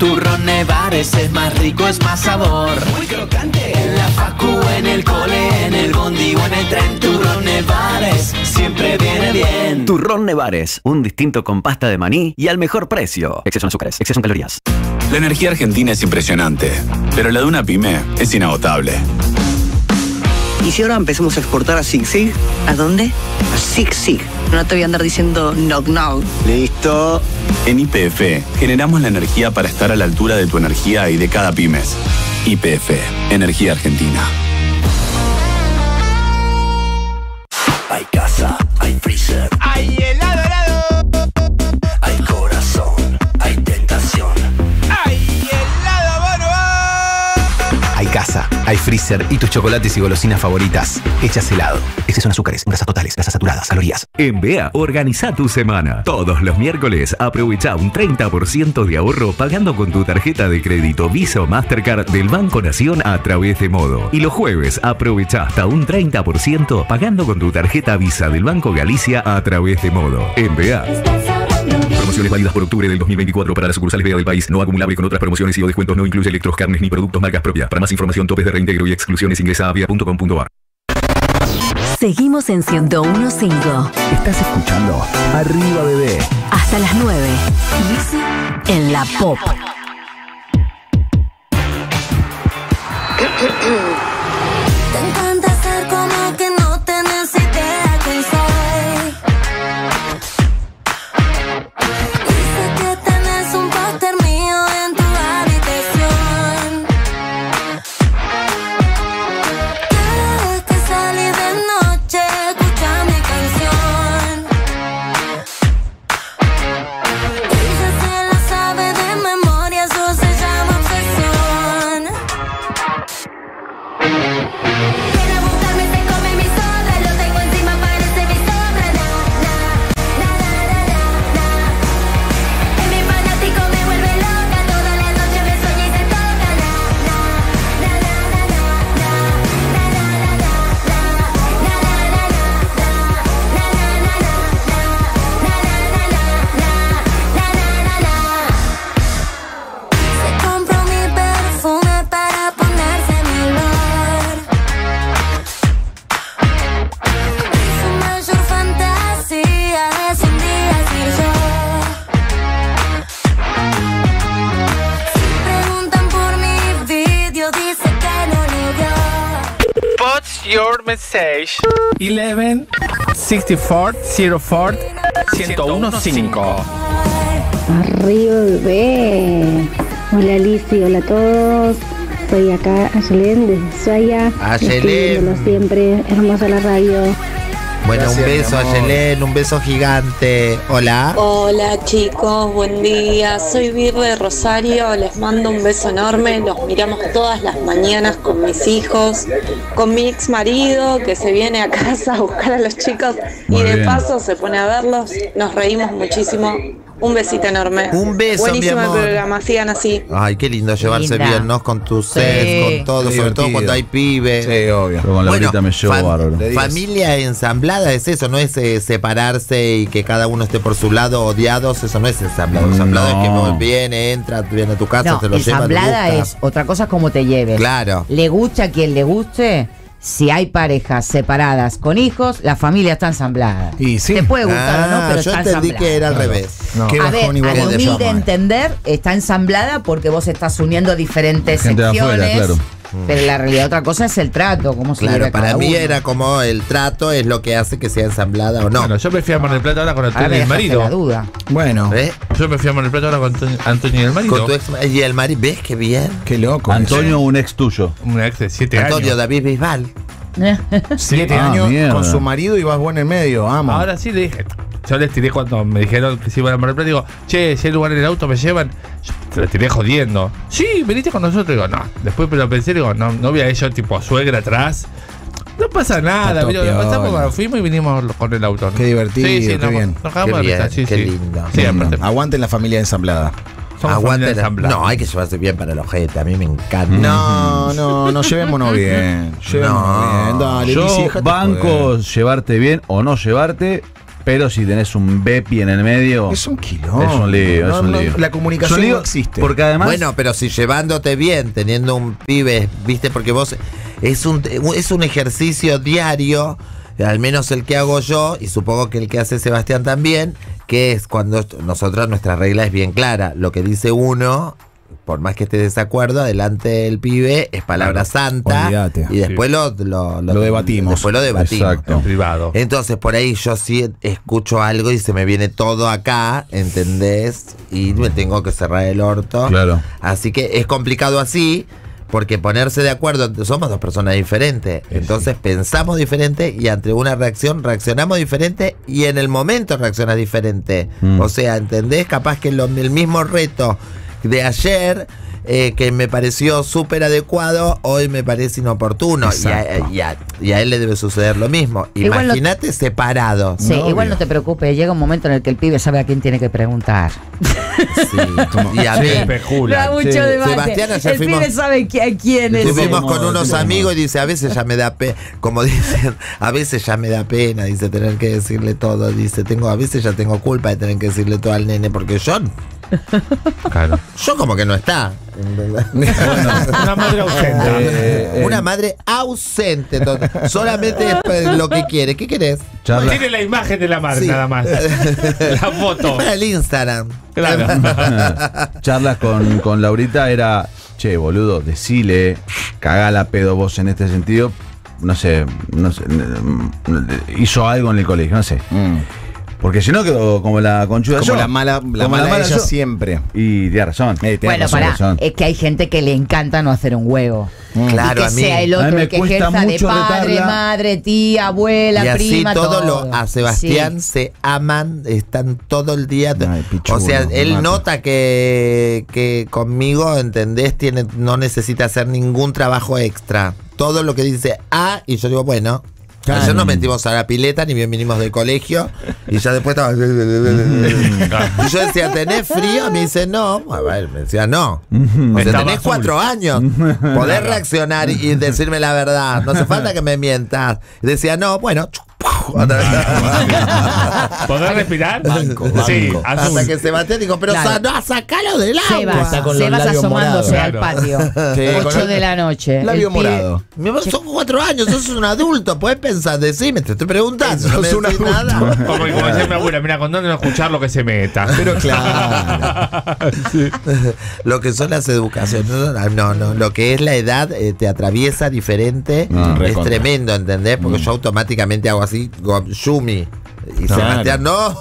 Turrón Nevares es más rico, es más sabor. Muy crocante. En la facu, en el cole, en el bondi o en el tren. Turrón Nevares siempre viene bien. Turrón Nevares, un distinto con pasta de maní y al mejor precio. Exceso en azúcares, exceso en calorías. La energía argentina es impresionante, pero la de una pyme es inagotable. ¿Y si ahora empezamos a exportar a Zig Zig? ¿A dónde? A Zig Zig. No te voy a andar diciendo knock knock. Listo. En IPF generamos la energía para estar a la altura de tu energía y de cada pymes. IPF, Energía Argentina. Hay freezer y tus chocolates y golosinas favoritas. Hechas helado. Exceso en azúcares, grasas totales, grasas saturadas, calorías. En BEA, organiza tu semana. Todos los miércoles aprovecha un 30% de ahorro pagando con tu tarjeta de crédito Visa o Mastercard del Banco Nación a través de Modo. Y los jueves aprovecha hasta un 30% pagando con tu tarjeta Visa del Banco Galicia a través de Modo. En BEA. Promociones válidas por octubre del 2024 para las sucursales BEA del país. No acumulable con otras promociones y o descuentos. No incluye electros, carnes ni productos marcas propias. Para más información, topes de reintegro y exclusiones ingresa a vea.com.ar. Seguimos en 1015. Estás escuchando Arriba Bebé. Hasta las 9. En la Pop. 64 04 1015. Arriba, bebé. Hola, Lizzy, hola a todos. Soy acá, Ayelén, desde Suaya. Ayelén. Siempre. Hermosa la radio. Bueno, Gracias, un beso a. Yelén, un beso gigante. Hola. Hola chicos, buen día. Soy Vir de Rosario, les mando un beso enorme. Los miramos todas las mañanas con mis hijos, con mi ex marido que se viene a casa a buscar a los chicos Muy y de bien. paso se pone a verlos. Nos reímos muchísimo. Un besito enorme. Un beso, mi Buenísimo amor. el programa, sigan así. Ay, qué lindo llevarse Linda. bien, ¿no? Con tus Sí. ex, con todo, Qué sobre todo divertido. cuando hay pibes. Sí, obvio. Pero con Laurita me llevo bárbaro. De diez. Familia ensamblada es eso, no es eh, separarse y que cada uno esté por su lado odiados, eso no es ensamblado. Ensamblado es que No. viene, entra, viene a tu casa, No, te lo lleva, lo ensamblada busca. es otra cosa es como te lleves. Claro. Le gusta a quien le guste. Si hay parejas separadas con hijos, la familia está ensamblada. Te puede gustar o no, Ah, pero yo está entendí ensamblada. que era al revés. a ver, a mi humilde entender, está ensamblada porque vos estás uniendo diferentes Gente de secciones. afuera, claro. Pero la realidad otra cosa es el trato, cómo se Claro, para cada mí uno. era como el trato es lo que hace que sea ensamblada o no. Bueno, yo me fui a Mar del Plata ahora con Antonio y el marido. la duda. Bueno. Yo me fui a Mar del Plata ahora con Antonio- Antonio y el marido. Con tu ex y el marido, ¿ves qué bien? Qué loco. Antonio, un ex tuyo. Un ex de siete Antonio años. David Bisbal. Siete Ah, años mierda. con su marido y vas bueno en medio, amo. Ahora sí le dije. Yo les tiré cuando me dijeron que se iban a Mar del Plata. Digo, che, si hay lugar en el auto, me llevan. Yo le tiré jodiendo. Sí, veniste con nosotros. Digo, no. Después me lo pensé. Digo, no, no voy a ello tipo suegra atrás. No pasa nada. Piola. pasamos, bueno, fuimos y vinimos con el auto. Qué divertido, Sí, sí, qué nos- bien. Nos de sí, sí. Sí, aparte. Aguanten la familia ensamblada. Somos Aguante la-. No, hay que llevarse bien para el ojete. A mí me encanta. No, no, no, llevémonos bien. Llevémonos bien. Dale, Yo dejate banco llevarte bien o no llevarte, pero si tenés un Bepi en el medio. Es un quilombo. Es un lío, No, es un no, lío. la comunicación lío no existe. Porque además. Bueno, pero si llevándote bien, teniendo un pibe, viste, porque vos es un es un ejercicio diario, al menos el que hago yo, y supongo que el que hace Sebastián también, que es cuando nosotros nuestra regla es bien clara. Lo que dice uno, por más que esté de desacuerdo, adelante del pibe es palabra santa. olvídate. Y después Sí. lo, lo, Lo debatimos. Después lo debatimos. Exacto. En privado. Entonces, por ahí yo sí escucho algo y se me viene todo acá, ¿entendés? Y me tengo que cerrar el orto. Claro. Así que es complicado así, porque ponerse de acuerdo, somos dos personas diferentes. Entonces pensamos diferente y ante una reacción reaccionamos diferente y en el momento reaccionas diferente. Mm. O sea, ¿entendés? Capaz que lo- el mismo reto de ayer. Eh, que me pareció súper adecuado, hoy me parece inoportuno. Y a, Exacto. y a- y a él le debe suceder lo mismo. Imagínate separados. Sí, igual no te preocupes, llega un momento en el que el pibe sabe a quién tiene que preguntar. Y a mí. Da mucho debate. Sebastián, ayer el fuimos- pibe sabe a quién es. Estuvimos con unos amigos y dice, a veces ya me da pena, como dicen, a veces ya me da pena, dice, tener que decirle todo, dice, tengo, a veces ya tengo culpa de tener que decirle todo al nene, porque yo, Claro. yo como que no está. Una madre ausente. Eh, Una madre ausente, solamente es lo que quiere. ¿Qué querés? Charla. Tiene la imagen de la madre Sí. nada más. la foto. Para el Instagram. Claro. charlas con, con Laurita era, che, boludo, decile, cagala pedo vos en este sentido. No sé, no sé, mm, hizo algo en el colegio, no sé. Porque si no quedó como la conchuda Como yo. la mala- la Como mala ella yo. siempre. Y tiene razón. Bueno, pará, es que hay gente que le encanta no hacer un huevo. Claro, y que a mí- sea el a mí otro me el que cuesta ejerza de mucho padre, retarla. madre, tía, abuela, y así prima, todo, todo. lo a Sebastián Sí. se aman, están todo el día. pichudo, o sea, él nota que, que conmigo, ¿entendés? Tiene, no necesita hacer ningún trabajo extra. Todo lo que dice ah, y yo digo, bueno. Claro. Ayer nos metimos a la pileta, ni bien vinimos del colegio, y ya después estaba. y yo decía, ¿tenés frío? Me dice, no. A ver, me decía, no. O sea, tenés cuatro años. Poder reaccionar y decirme la verdad. No hace falta que me mientas. Y decía, no, bueno. ¿Podés respirar? Banco, Sí, azul. Hasta que Sebastián dijo, pero Claro. sa- no, sacalo del agua. Sebas, Está con los Sebas labios asomándose morados. al patio. Sí, con 8 el- de la noche. Labio El pibe- morado. Mi amor, son cuatro años, sos un adulto. Puedes pensar, decime, te estoy preguntando. No me Sos un decís adulto. nada. Como, como decía mi abuela, mira, con dónde no escuchar lo que se meta. Pero claro. Lo que son las educaciones. No, no, no, Lo que es la edad eh, te atraviesa diferente. No, es recontra. tremendo, ¿entendés? Porque Mm. yo automáticamente hago así, go- Yumi. Y Claro. Sebastián, no.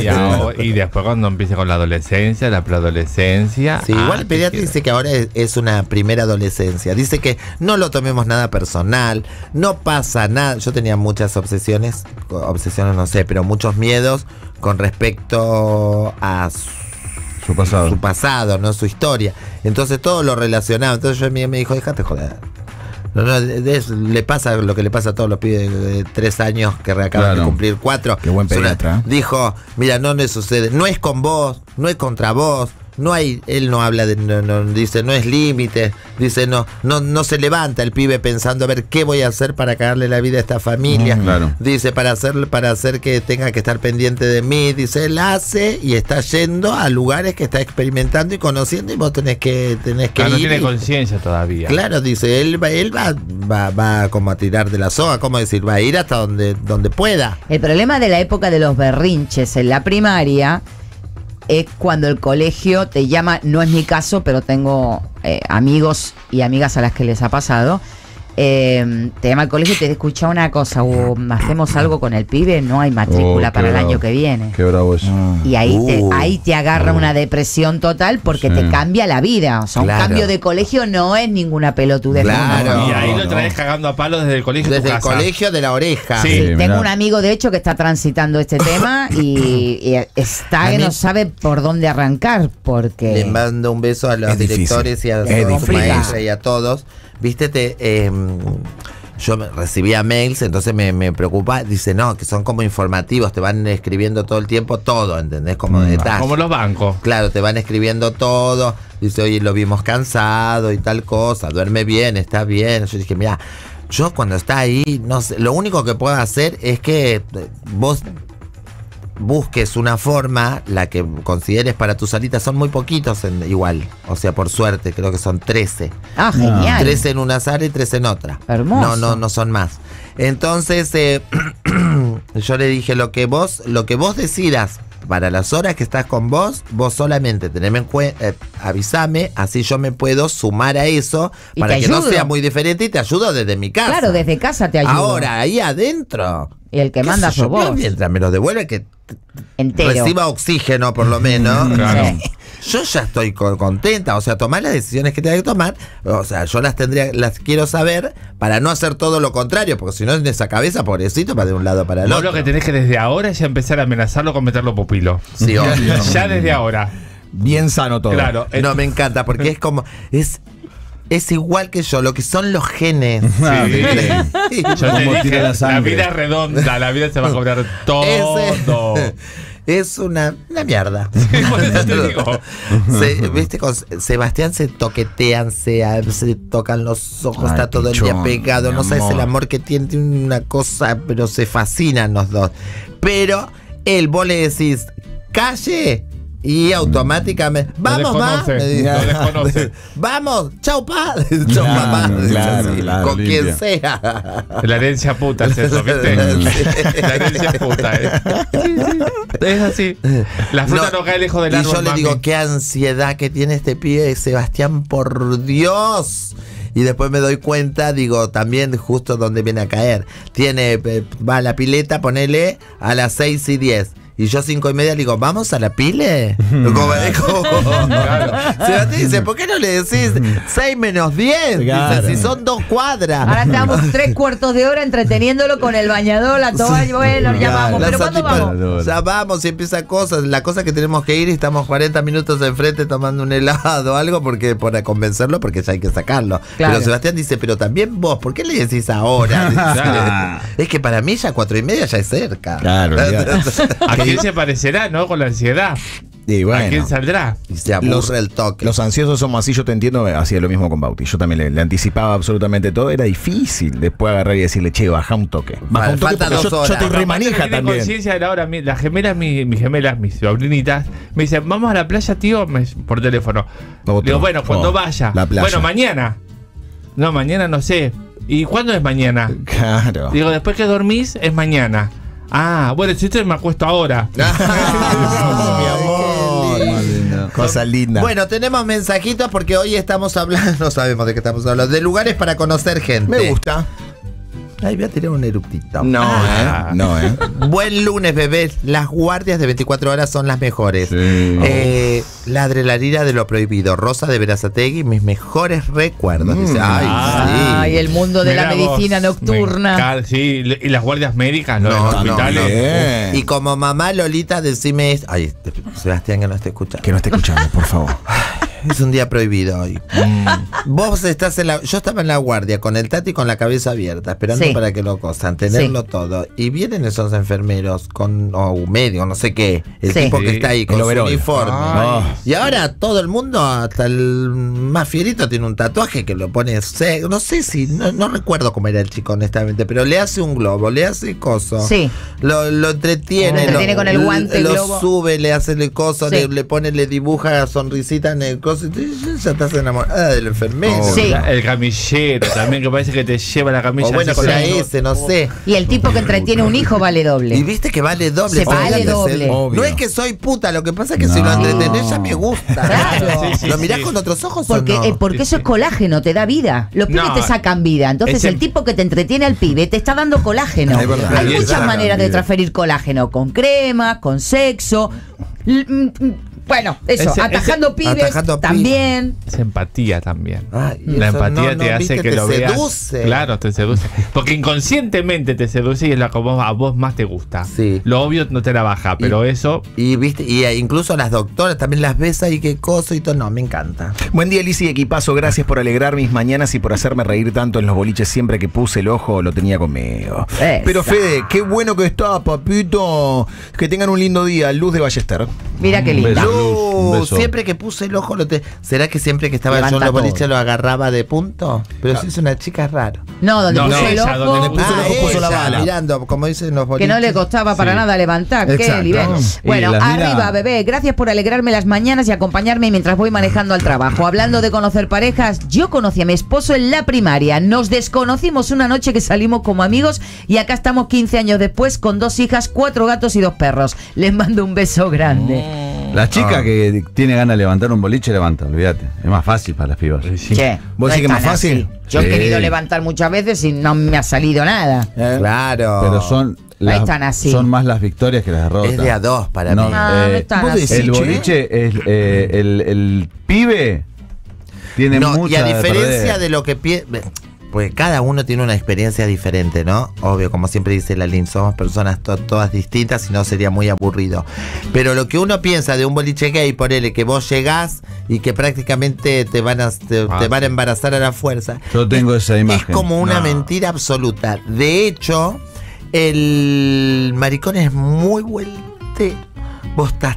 Y, ahora- y después cuando empiece con la adolescencia, la preadolescencia. Sí, igual ah, el pediatra dice que ahora es, es una primera adolescencia. Dice que no lo tomemos nada personal, no pasa nada. Yo tenía muchas obsesiones, obsesiones no sé, pero muchos miedos con respecto a su, Su pasado. su pasado, no su historia. Entonces todo lo relacionado. Entonces yo me dijo, déjate joder. No, no, de- es- le pasa lo que le pasa a todos los pibes de tres años que acaban de Claro. cumplir cuatro. Qué buen pediatra, ¿eh? Dijo, mira, no le sucede, no es con vos, no es contra vos, no hay, él no habla de, no, no, dice, no es límite, dice, no, no, no se levanta el pibe pensando a ver qué voy a hacer para cagarle la vida a esta familia. Mm, claro. Dice, para hacer, para hacer que tenga que estar pendiente de mí, dice, él hace y está yendo a lugares que está experimentando y conociendo y vos tenés que, tenés que Ah, no tiene conciencia todavía. Claro, dice, él va, él va, va, va como a tirar de la soga, como decir, va a ir hasta donde, donde pueda. El problema de la época de los berrinches en la primaria es cuando el colegio te llama, no es mi caso, pero tengo eh, amigos y amigas a las que les ha pasado. Eh, te llama el colegio y te escucha una cosa, o hacemos algo con el pibe, no hay matrícula Oh, para el año que viene. Qué bravo eso. Y ahí, te, Uh. ahí te agarra una depresión total porque Sí. te cambia la vida. O sea, Claro. un cambio de colegio no es ninguna pelotudez. Claro. Y ahí lo traes cagando a palos desde el colegio. a tu Desde el casa. colegio de la oreja. Sí. Sí, mirá. tengo un amigo de hecho que está transitando este tema y, y está A que no sabe por dónde arrancar porque Le mando un beso a los Es difícil. directores y a Es su maestra y a todos. Viste, te, eh, yo recibía mails, entonces me, me preocupa. Dice, no, que son como informativos, te van escribiendo todo el tiempo todo, ¿entendés? Como detalles. Como los bancos. Claro, te van escribiendo todo. Dice, oye, lo vimos cansado y tal cosa. Duerme bien, está bien. Yo dije, mira, yo cuando está ahí, no sé, lo único que puedo hacer es que eh, vos busques una forma, la que consideres para tu salita. Son muy poquitos en, igual. O sea, por suerte, creo que son 13. Ah, genial. 13 en una sala y 13 en otra. Hermoso. No, no, no son más. Entonces, eh, yo le dije, lo que vos, lo que vos decidas para las horas que estás con vos, vos solamente teneme en cuenta, avísame, así yo me puedo sumar a eso Y para que no ayudo. sea muy diferente y te ayudo desde mi casa. Claro, desde casa te ayuda. Ahora, ahí adentro. Y el que manda sos vos. Mientras me lo devuelve, que Entero. reciba oxígeno por lo menos. Claro. Yo ya estoy co- contenta, o sea, tomar las decisiones que tenga que tomar, o sea, yo las tendría, las quiero saber para no hacer todo lo contrario, porque si no en esa cabeza, pobrecito, para de un lado para el Vos otro. lo que tenés que desde ahora es ya empezar a amenazarlo con meterlo pupilo. Sí, obvio. ya desde ahora. Bien sano todo. Claro. No, me encanta, porque es como, es, es igual que yo, lo que son los genes. Ah, Sí. ¿viste? Sí. Yo te ¿Cómo dije, la la, vida es redonda, la vida se va a cobrar todo. Ese- es una, una mierda. Por eso te digo. Se- ¿Viste? Con Sebastián se toquetean, se, se tocan los ojos, Ay, está todo el día pegado. No sabes amor. el amor que tiene, tiene una cosa, pero se fascinan los dos. Pero él, vos le decís, calle. Y automáticamente, vamos, desconoce. vamos, chau, pa. chau, Claro, papá. claro, Sí, claro, con quien sea. La herencia puta es eso, ¿viste? La herencia puta, ¿eh? Sí, sí. Es así. La fruta no, cae lejos del y árbol. yo le mami. digo, qué ansiedad que tiene este pibe, Sebastián, por Dios. Y después me doy cuenta, digo, también justo donde viene a caer. Tiene, eh, va a la pileta, ponele a las 6 y 10. Y yo cinco y media le digo, ¿vamos a la pile? Como- es como- Sebastián dice, ¿por qué no le decís 6 menos 10? Claro. Dice, si son dos cuadras. Ahora estamos tres cuartos de hora entreteniéndolo con el bañador, la toalla, bueno, ya vamos. La ¿Pero cuándo vamos? Ya vamos y empieza cosas. La cosa que tenemos que ir y estamos 40 minutos enfrente tomando un helado o algo porque para convencerlo porque ya hay que sacarlo. Claro. Pero Sebastián dice, pero también vos, ¿por qué le decís ahora? Dice, Claro. es que para mí ya cuatro y media ya es cerca. Claro, olvidate. ¿A quién se parecerá, no? Con la ansiedad. Y bueno. ¿A quién saldrá? Y se aburre Los- el toque. Los ansiosos somos así, yo te entiendo, hacía lo mismo con Bauti. Yo también le, le anticipaba absolutamente todo, era difícil después agarrar y decirle, che, baja un toque. Baja un toque porque dos yo, yo horas. estoy Aparte remanija también. conciencia de la hora. Las gemelas, mi- mis gemelas, mis sobrinitas, me dicen, vamos a la playa, tío, me- por teléfono. Otro. Digo, bueno, cuando Oh, vaya. la playa. Bueno, mañana. No, mañana no sé. ¿Y cuándo es mañana? Claro. Digo, después que dormís, es mañana. Ah, bueno, si usted me acuesto ahora. mi amor. Cosa linda. Bueno, tenemos mensajitos porque hoy estamos hablando, no sabemos de qué estamos hablando, de lugares para conocer gente. me gusta. Ay, voy a tirar un eruptito. No, Ah. ¿eh? No, ¿eh? Buen lunes, bebés. Las guardias de 24 horas son las mejores. Eh, la adrenalina de lo prohibido. Rosa de Verazategui, mis mejores recuerdos. Dice, ay, Ay, el mundo de la Mirá medicina me nocturna. Sí, y las guardias médicas, ¿no? No, los no, hospitales. Y como mamá Lolita, decime. Ay, Sebastián, que no esté escuchando. Que no esté escuchando, por favor. Es un día prohibido hoy. Vos estás en la. Yo estaba en la guardia con el Tati con la cabeza abierta, esperando Sí. para que lo cosan, tenerlo todo. Y vienen esos enfermeros con. o un médico, no sé qué. El Sí. tipo que Sí, está ahí el con su overol. uniforme. Ay. Y ahora todo el mundo, hasta el más fierito, tiene un tatuaje que lo pone. No sé si. No, no recuerdo cómo era el chico, honestamente, pero le hace un globo, le hace coso. Sí. Lo, lo entretiene. Lo entretiene lo- con el guante, Lo globo. sube, le hace el coso, Sí. le, le pone, le dibuja sonrisita en el Y tú ya estás enamorada del enfermero. Sí. La- El camillero también, que parece que te lleva la camilla. O bueno, con la S, no sé. Y el tipo que entretiene un hijo vale Y doble. viste que vale doble. Se vale doble. No es que soy puta, lo que pasa es que si lo entretenés ya me gusta. Claro. Sí, sí, ¿Lo sí. mirás con otros ojos Porque, o no? eh, porque eso es colágeno, te da vida. Los pibes No, te sacan vida. Entonces el tipo que te entretiene al pibe te está dando colágeno. Es verdad. Hay Y muchas maneras de transferir colágeno. Con crema, con sexo. Bueno, eso, Ese- atajando ese- pibes Atajando pibes. también. Es empatía también. Ay, la empatía no, no, te hace que te lo veas. seduce. Claro, te seduce. Porque inconscientemente te seduce y es la que vos- a vos más te gusta. Sí. Lo obvio no te la baja, pero eso. Y viste, y eh, incluso las doctoras también las ves ahí, qué cosa y todo. No, me encanta. Buen día, Lizzy Equipazo. Gracias por alegrar mis mañanas y por hacerme reír tanto en los boliches. Siempre que puse el ojo, lo tenía conmigo. Esa. Pero Fede, qué bueno que está, papito. Que tengan un lindo día. Luz de Ballester. Mira qué linda. Siempre que puse el ojo, lo te... ¿será que siempre que estaba yo en Levanta los boliches lo agarraba de punto? Pero si es una chica es raro. No, donde No, puso no, el ojo. donde le puso el ojo, puso la bala. mirando, como dicen los Que no le costaba para Sí. nada levantar. Bueno, arriba, bebé. Gracias por alegrarme las mañanas y acompañarme mientras voy manejando al trabajo. Hablando de conocer parejas, yo conocí a mi esposo en la primaria. Nos desconocimos una noche que salimos como amigos y acá estamos 15 años después con dos hijas, cuatro gatos y dos perros. Les mando un beso grande. La chica Ah. que tiene ganas de levantar un boliche, levanta, olvídate. Es más fácil para las pibas. Che, ¿Vos no decís que es más fácil? así. Yo he querido levantar muchas veces y no me ha salido nada. Claro. Pero son, las- es tan así. son más las victorias que las derrotas. Es de a dos para No, mí. No eh, es tan vos así. decís, el che. boliche, es, eh, el, el pibe tiene No, y mucha a de diferencia de lo que Pues cada uno tiene una experiencia diferente, ¿no? Obvio, como siempre dice la Lin, somos personas to- todas distintas y no sería muy aburrido. Pero lo que uno piensa de un boliche gay, ponele que vos llegás y que prácticamente te van a, te, Ah, te van a embarazar a la fuerza. Yo tengo esa Es imagen. como una No. mentira absoluta. De hecho, el maricón es muy vuelte. Vos estás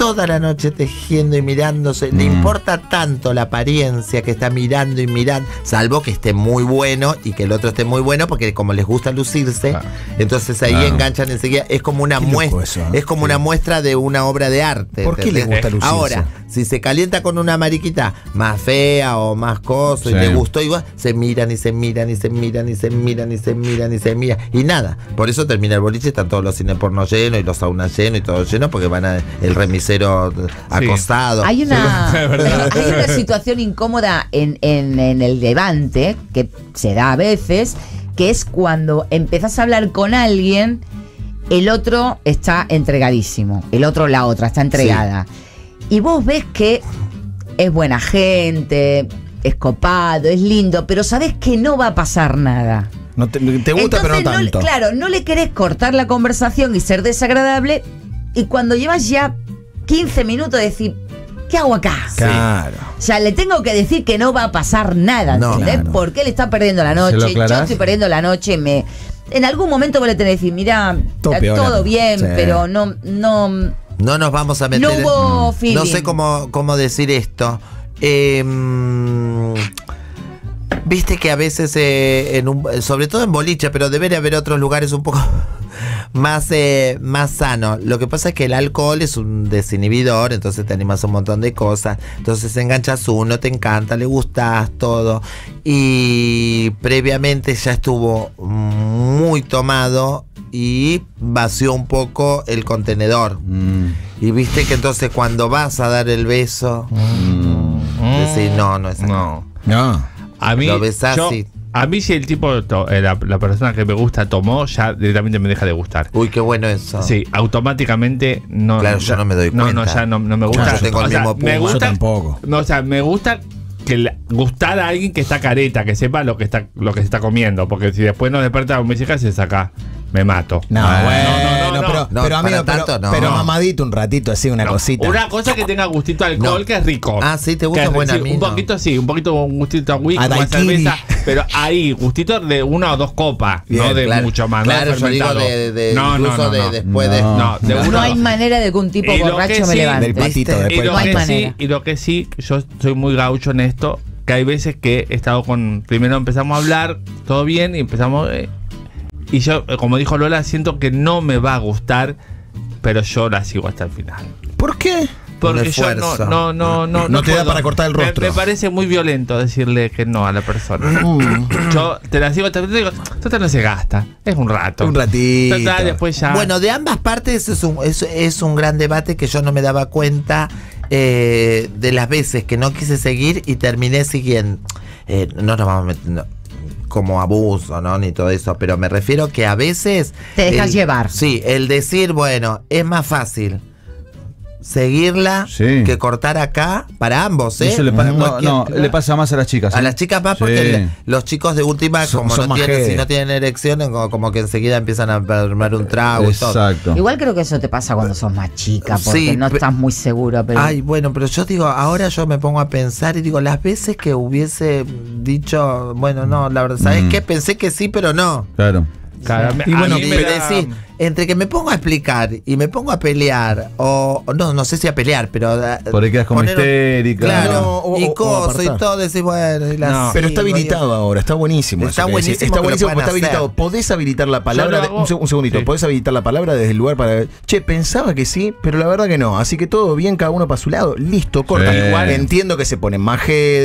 toda la noche tejiendo y mirándose. Le Mm. importa tanto la apariencia que está mirando y mirando, salvo que esté muy bueno y que el otro esté muy bueno, porque como les gusta lucirse, entonces ahí Claro. enganchan enseguida. Es como una muestra, eso, ¿eh? es como una muestra de una obra de arte. ¿Por qué les gusta lucirse? Ahora, si se calienta con una mariquita más fea o más cosa y le gustó igual, se miran y se miran y se miran y se miran y se miran y se miran y nada. Por eso termina el boliche, están todos los cines porno llenos y los saunas llenos y todo lleno porque van a el remisero acostado. Hay una, verdad. hay una situación incómoda en, en- en el levante que se da a veces, que es cuando empezás a hablar con alguien, el otro está entregadísimo, el otro la otra está entregada. Y vos ves que es buena gente, es copado, es lindo, pero sabés que no va a pasar nada. No te, te gusta, pero no Entonces, tanto. claro, no le querés cortar la conversación y ser desagradable. Y cuando llevas ya 15 minutos, decir, ¿qué hago acá? Claro. O sea, le tengo que decir que no va a pasar nada, No, ¿entendés? claro. Porque él está perdiendo la ¿Se lo noche, yo estoy perdiendo la noche, me. En algún momento vos le tenés que decir, mira, Todo todo, bien, Sí. pero no, no, No nos vamos a meter. No hubo no feeling. sé cómo, cómo decir esto. Eh, mm, Viste que a veces, eh, en un- sobre todo en boliche, pero debería haber otros lugares un poco más, eh, más sanos. Lo que pasa es que el alcohol es un desinhibidor, entonces te animas a un montón de cosas. Entonces enganchas uno, te encanta, le gustas, todo. Y previamente ya estuvo muy tomado y vació un poco el contenedor. Y viste que entonces cuando vas a dar el beso, decís, no, no es No. No. A mí, Lo besás yo- y- a mí si el tipo, eh, la, la persona que me gusta tomó, ya directamente me deja de gustar. Uy, qué bueno eso. Sí, automáticamente no. Claro, yo no me doy No, no, cuenta. ya no, no me gusta. Claro, yo tengo el O sea, mismo me puma. gusta, Yo tampoco. No, o sea, me gusta que la- gustar a alguien que está careta, que sepa lo que está, lo que se está comiendo. Porque si después nos despertamos mis hijas, se saca, me mato. No, Ah, bueno, no, no, pero, no, pero amigo, pero, tanto no. pero mamadito un ratito, así, una No, cosita. Una cosa que tenga gustito a alcohol, No. que es rico. Ah, sí, te gusta, Que es- bueno, a sí, Un no. poquito sí, un poquito un gustito a whisky, A como a cerveza. Pero ahí, gustito de una o dos copas, Bien, no de claro. mucho más. Claro, no yo digo de- de- no, no, incluso no, de no. después de- No, de No hay manera de que un tipo Y borracho me sí- levante. Del patito ¿viste? Y después. lo, No hay que sí, manera. y lo que sí, yo soy muy gaucho en esto, que hay veces que he estado con. Primero empezamos a hablar, todo bien, y empezamos. eh, y yo, eh, como dijo Lola, siento que no me va a gustar, pero yo la sigo hasta el final. ¿Por qué? Porque yo no, no, no, no. No te da para cortar el rostro. Me, parece muy violento decirle que no a la persona. Mm. Yo te la sigo hasta el final y digo, total no se gasta. Es un rato. Un ratito. Total, después ya. Bueno, de ambas partes es un, es, es un gran debate que yo no me daba cuenta eh, de las veces que no quise seguir y terminé siguiendo. Eh, no nos vamos a meter no, como abuso, ¿no? Ni todo eso, pero me refiero que a veces... Te dejas el- llevar. Sí, el decir, bueno, es más fácil seguirla Sí. que cortar acá para ambos, ¿eh? Eso le, pa- no, le pasa más a las chicas. A ¿eh? las chicas más porque Sí. le- los chicos de última, Son- como son no tienen, si no tienen erecciones, como, como que enseguida empiezan a armar un trago y todo. Exacto. Igual creo que eso te pasa cuando sos más chica, porque Sí, no estás muy seguro. Pero Ay, bueno, pero yo digo, ahora yo me pongo a pensar y digo, las veces que hubiese dicho, bueno, no, la verdad, ¿sabes Mm. qué? Pensé que sí, pero no. Claro. Cada- Y bueno, pero da- decís, entre que me pongo a explicar y me pongo a pelear, o no, no sé si a pelear, pero. eh, Por ahí quedas como histérica. Claro, No, o- y coso y todo, decís, bueno, y la No. Pero está habilitado ahora, está buenísimo. Está buenísimo Está que lo buenísimo, está habilitado. hacer. Podés habilitar la palabra. de- un, seg- un segundito. Sí. Podés habilitar la palabra desde el lugar para. Che, pensaba que sí, pero la verdad que no. Así que todo bien, cada uno para su lado. Listo, corta. Sí. Igual entiendo que se ponen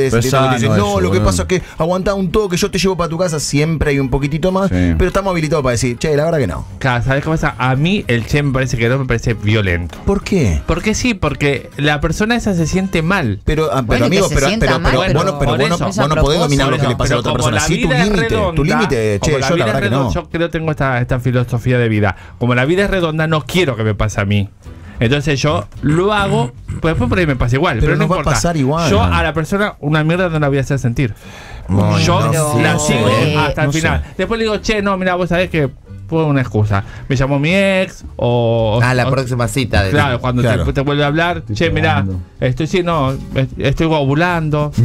es entiendo que dicen, no, eso, lo que pasa es que aguantá un toque, yo te llevo para tu casa. Siempre hay un poquitito más. Sí. Pero estamos habilitados para decir, che, la verdad que no. Claro, ¿sabes qué pasa? A mí el che me parece que no me parece violento. ¿Por qué? Porque sí, porque la persona esa se siente mal. Pero, ah, pero Bueno, amigo, que se pero, sienta pero, mal, pero, pero bueno, pero por vos no, eso. vos no podés dominar lo que le pasa a la Pero otra como persona. la Sí, tu vida es límite. Tu redonda, límite, che, yo la vida verdad es que no. redonda, Yo creo tengo esta, esta filosofía de vida. Como la vida es redonda, no quiero que me pase a mí. Entonces yo lo hago, pues después por ahí me pasa igual. Pero Pero, no nos va a importa. pasar igual. Yo a la persona una mierda no la voy a hacer sentir. No, yo no la sé. sigo hasta el No sé. final. Después le digo, che, no, mira, vos sabés que fue una excusa. Me llamó mi ex o... Ah, la o- próxima cita. de- Claro, cuando Claro. Te, te vuelve a hablar, che, mira, cagando. estoy sí, no, est- estoy ovulando.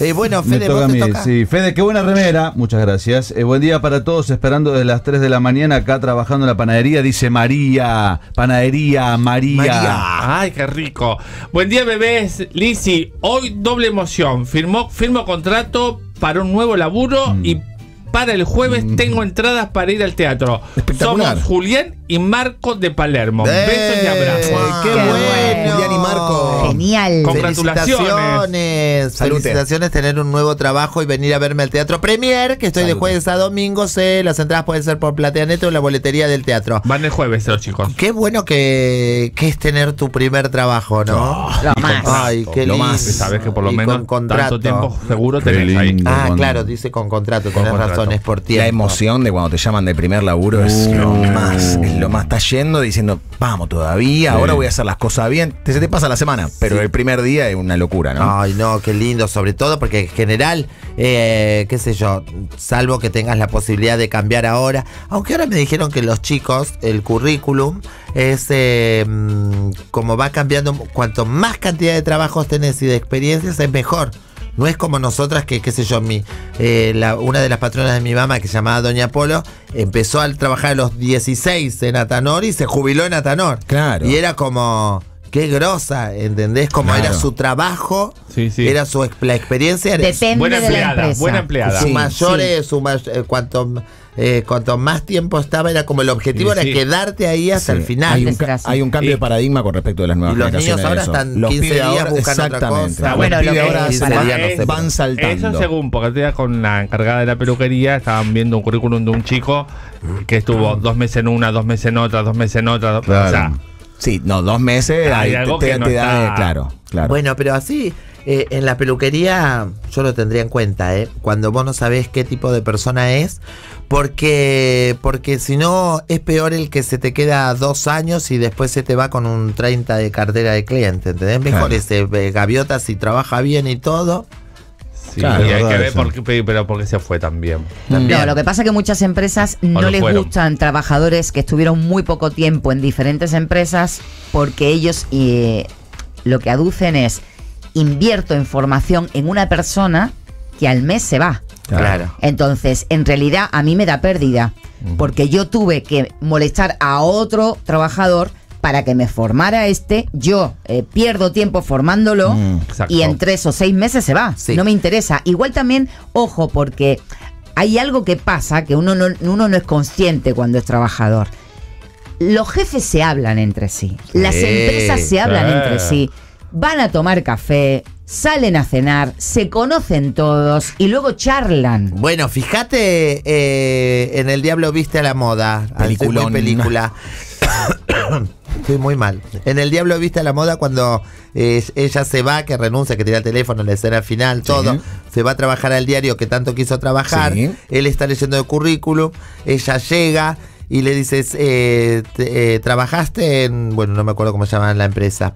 Eh, bueno, Me Fede, toca vos a te mí, toca. sí. Fede, qué buena remera. Muchas gracias. Eh, buen día para todos, esperando desde las 3 de la mañana acá trabajando en la panadería. Dice María, panadería, María. María. Ay, qué rico. Buen día, bebés. Lisi, hoy doble emoción. Firmó, firmo contrato para un nuevo laburo Mm. y para el jueves tengo entradas para ir al teatro. Espectacular. Somos Julián y Marco de Palermo. ¡Eh! Besos y abrazos. ¡Qué Qué bueno! bueno. Julián y Marco. Genial. Congratulaciones. Felicitaciones. Salute. Felicitaciones tener un nuevo trabajo y venir a verme al Teatro Premier, que estoy de jueves a domingo. Sé, las entradas pueden ser por Plateanet o en la boletería del teatro. Van el jueves los chicos. Qué bueno que, que es tener tu primer trabajo, ¿no? Lo más. Ay, qué Lo lindo. más. Sabes que por lo Y menos con contrato. tanto tiempo seguro tenés ahí. Ah, claro, dice con contrato, Con tenés contrato. razón, es por La tiempo. emoción de cuando te llaman de primer laburo es Uh. lo más. Es lo más. Estás yendo diciendo, vamos todavía, ahora voy a hacer las cosas bien. Te, se te pasa la semana, pero el primer día es una locura, ¿no? Ay, no, qué lindo, sobre todo porque en general, eh, qué sé yo, salvo que tengas la posibilidad de cambiar ahora, aunque ahora me dijeron que los chicos, el currículum es eh, mm, como va cambiando, cuanto más cantidad de trabajos tenés y de experiencias es mejor. No es como nosotras que, qué sé yo, mi, eh, la- una de las patronas de mi mamá, que se llamaba Doña Polo, empezó a trabajar a los 16 en Atanor y se jubiló en Atanor. Claro. Y era como, qué grosa, ¿entendés? Como Claro. era su trabajo, Sí, sí. era su ex- la experiencia. era- Depende Buena de la empleada, empresa. buena empleada. su Sí, mayor, sí. eh, su ma- eh, cuanto, eh, cuanto más tiempo estaba, era como el objetivo Sí, era sí. quedarte ahí hasta Sí. el final. Hay un, hay un cambio de paradigma con respecto de las nuevas Y los generaciones. niños ahora están Los 15 pibes días ahora- buscando otra exactamente. cosa. Los Bueno, pibes lo que ahora Eso- van saltando. Eso según, porque el día con la encargada de la peluquería estaban viendo un currículum de un chico que estuvo dos meses en una, dos meses en otra, dos meses en otra. Claro. O sea, Sí, no, dos meses. Hay ahí algo te, que te- no te da, está- claro, claro. Bueno, pero así, eh, en la peluquería, yo lo tendría en cuenta, ¿eh? Cuando vos no sabés qué tipo de persona es, porque, porque si no, es peor el que se te queda dos años y después se te va con un 30 de cartera de cliente, ¿entendés? Mejor Claro. ese eh, gaviota si trabaja bien y todo. Sí, Claro, y hay que ver por qué, pero por qué se fue también. También. No, lo que pasa es que muchas empresas no les fueron. gustan trabajadores que estuvieron muy poco tiempo en diferentes empresas porque ellos eh, lo que aducen es invierto en formación en una persona que al mes se va. Claro. Entonces, en realidad a mí me da pérdida porque yo tuve que molestar a otro trabajador para que me formara este, yo eh, pierdo tiempo formándolo Mm, y en tres o seis meses se va. Sí. No me interesa. Igual también, ojo, porque hay algo que pasa que uno no, uno no es consciente cuando es trabajador. Los jefes se hablan entre sí. Las Sí, empresas se hablan entre sí. Van a tomar café, salen a cenar, se conocen todos y luego charlan. Bueno, fíjate eh, en El Diablo Viste a la Moda. Película. Estoy muy mal. En El Diablo Viste a la Moda, cuando eh, ella se va, que renuncia, que tira el teléfono en la escena final, todo, se va a trabajar al diario que tanto quiso trabajar. Sí. Él está leyendo el currículum, ella llega y le dices, eh, te- eh, trabajaste en, bueno, no me acuerdo cómo se llama la empresa,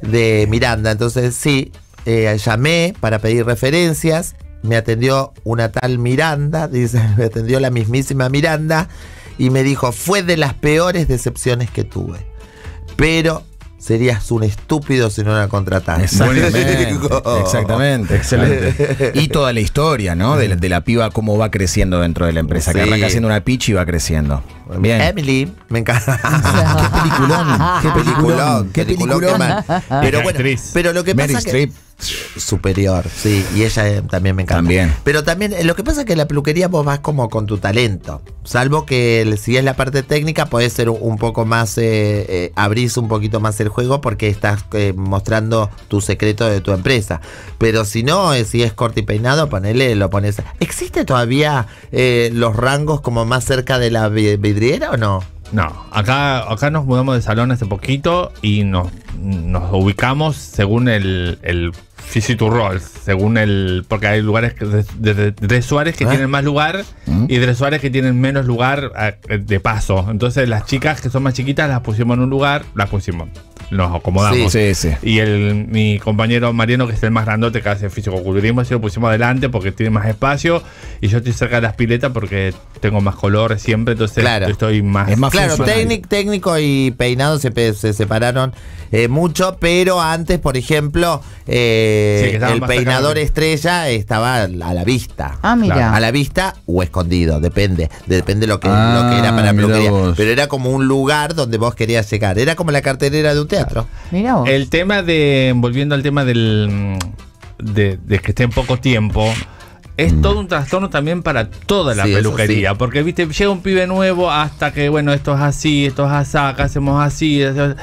de Miranda. Entonces, sí, eh, llamé para pedir referencias, me atendió una tal Miranda, dice, me atendió la mismísima Miranda y me dijo, fue de las peores decepciones que tuve. Pero serías un estúpido si no la contrataras. Exactamente. Exactamente. Excelente. Y toda la historia, ¿no? De, la- de la piba, cómo va creciendo dentro de la empresa. Que Sí. arranca siendo una pitch y va creciendo. Bien. Emily, me encanta. qué peliculón. Qué peliculón. Qué peliculón, peliculón. qué. Pero bueno, pero lo que Mary pasa que Streep. Superior, sí, y ella eh, también me encanta. También. Pero también eh, lo que pasa es que en la peluquería vos vas como con tu talento, salvo que si es la parte técnica podés ser un, poco más eh, eh, abrís un poquito más el juego porque estás eh, mostrando tu secreto de tu empresa. Pero si no, si es corte y peinado, ponele, lo pones. ¿Existe todavía los rangos como más cerca de la vi- vidriera o no? No, acá, acá nos mudamos de salón hace poquito y nos, nos ubicamos según el, el physical role, según el. Porque hay lugares que- de, de, de dresuares que ¿Eh? tienen más lugar y dresuares que tienen menos lugar eh, de paso. Entonces las chicas que son más chiquitas las pusimos en un lugar, las pusimos. Nos acomodamos. Sí, sí, sí. Y el, mi compañero Mariano, que es el más grandote que hace fisicoculturismo, se lo pusimos adelante porque tiene más espacio. Y yo estoy cerca de las piletas porque tengo más color siempre, entonces Claro. estoy más. claro, funcional. técnic- técnico y peinado se, se separaron eh, mucho, pero antes, por ejemplo, eh, el peinador estrella estaba a la vista. Ah, mira. Claro, A la vista o escondido, depende. Depende lo que, Ah, lo que era para peluquería. Pero era como un lugar donde vos querías llegar. Era como la cartelera de un teatro. Vos. El tema de. Volviendo al tema del. mm, De, de que esté en poco tiempo. Es todo un trastorno también para toda la Sí, peluquería. sí. Porque, viste, llega un pibe nuevo hasta que, bueno, esto es así, esto es así, acá hacemos así. eso-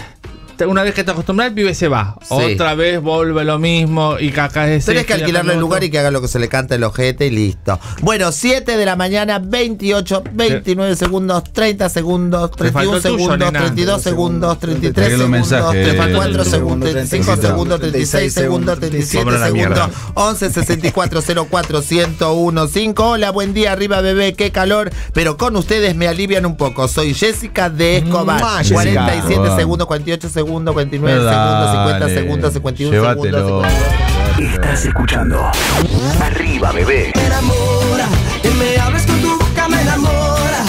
Una vez que te acostumbras, el pibe se va. Sí. Otra vez vuelve lo mismo y acá es. Tenés esto que alquilarle el lugar y que haga lo que se le canta el ojete y listo. Bueno, 7 de la mañana, 28, 29 segundos, 30 segundos, Te faltó 31 el tuyo, segundos, nena. 32 segundos, 33 Traguele un segundos, mensaje. 34 segundos, 35 Necesito. segundos, 36 segundos, 37 Vámonos a la segundos, mierda. 11 64 04 101 5. Hola, buen día, arriba bebé, qué calor, pero con ustedes me alivian un poco. Soy Jessica de Escobar. Mua, Jessica. 47 Ah. segundos, 48 segundos, 29 Pero segundos, 50 dale, segundos, 51 llévatelo. segundos. 52. Estás escuchando Arriba Bebé. Me enamora, que me hables con tu boca me enamora.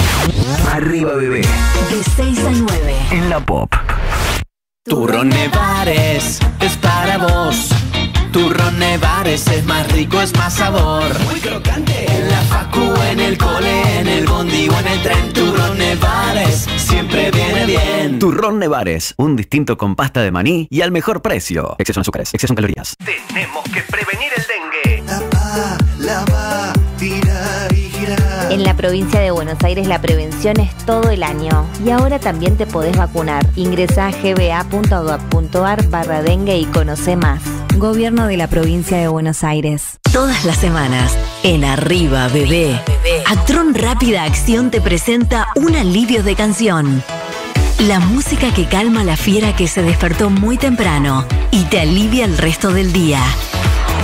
Arriba Bebé. De 6 a 9. En la pop. Turrón Nevares es para vos. Turrón Nevares es más rico, es más sabor. Muy crocante. En la facu, en el cole, en el bondi o en el tren. Turrón Nevares siempre viene bien. Turrón Nevares, un distinto con pasta de maní y al mejor precio. Exceso en azúcares, exceso en calorías. Tenemos que prevenir el dengue. La provincia de Buenos Aires la prevención es todo el año y ahora también te podés vacunar. Ingresa a gba.gov.ar barra dengue y conoce más. Gobierno de la provincia de Buenos Aires. Todas las semanas, en Arriba Bebé, Actron Rápida Acción te presenta un alivio de canción. La música que calma a la fiera que se despertó muy temprano y te alivia el resto del día.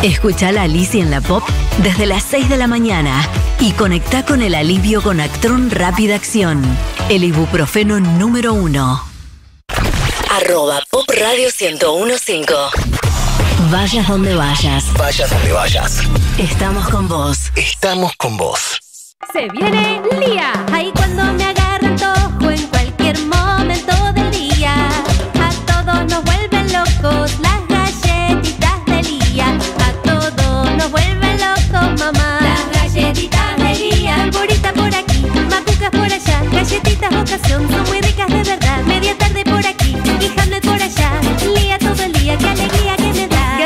Escucha a Alicia en la pop desde las 6 de la mañana y conecta con el alivio con Actron Rápida Acción, el ibuprofeno número uno. Arroba Pop Radio 1015. Vayas donde vayas. Vayas donde vayas. Estamos con vos. Estamos con vos. Se viene Lía, ahí cuando Ocasión, son muy ricas de verdad. Media tarde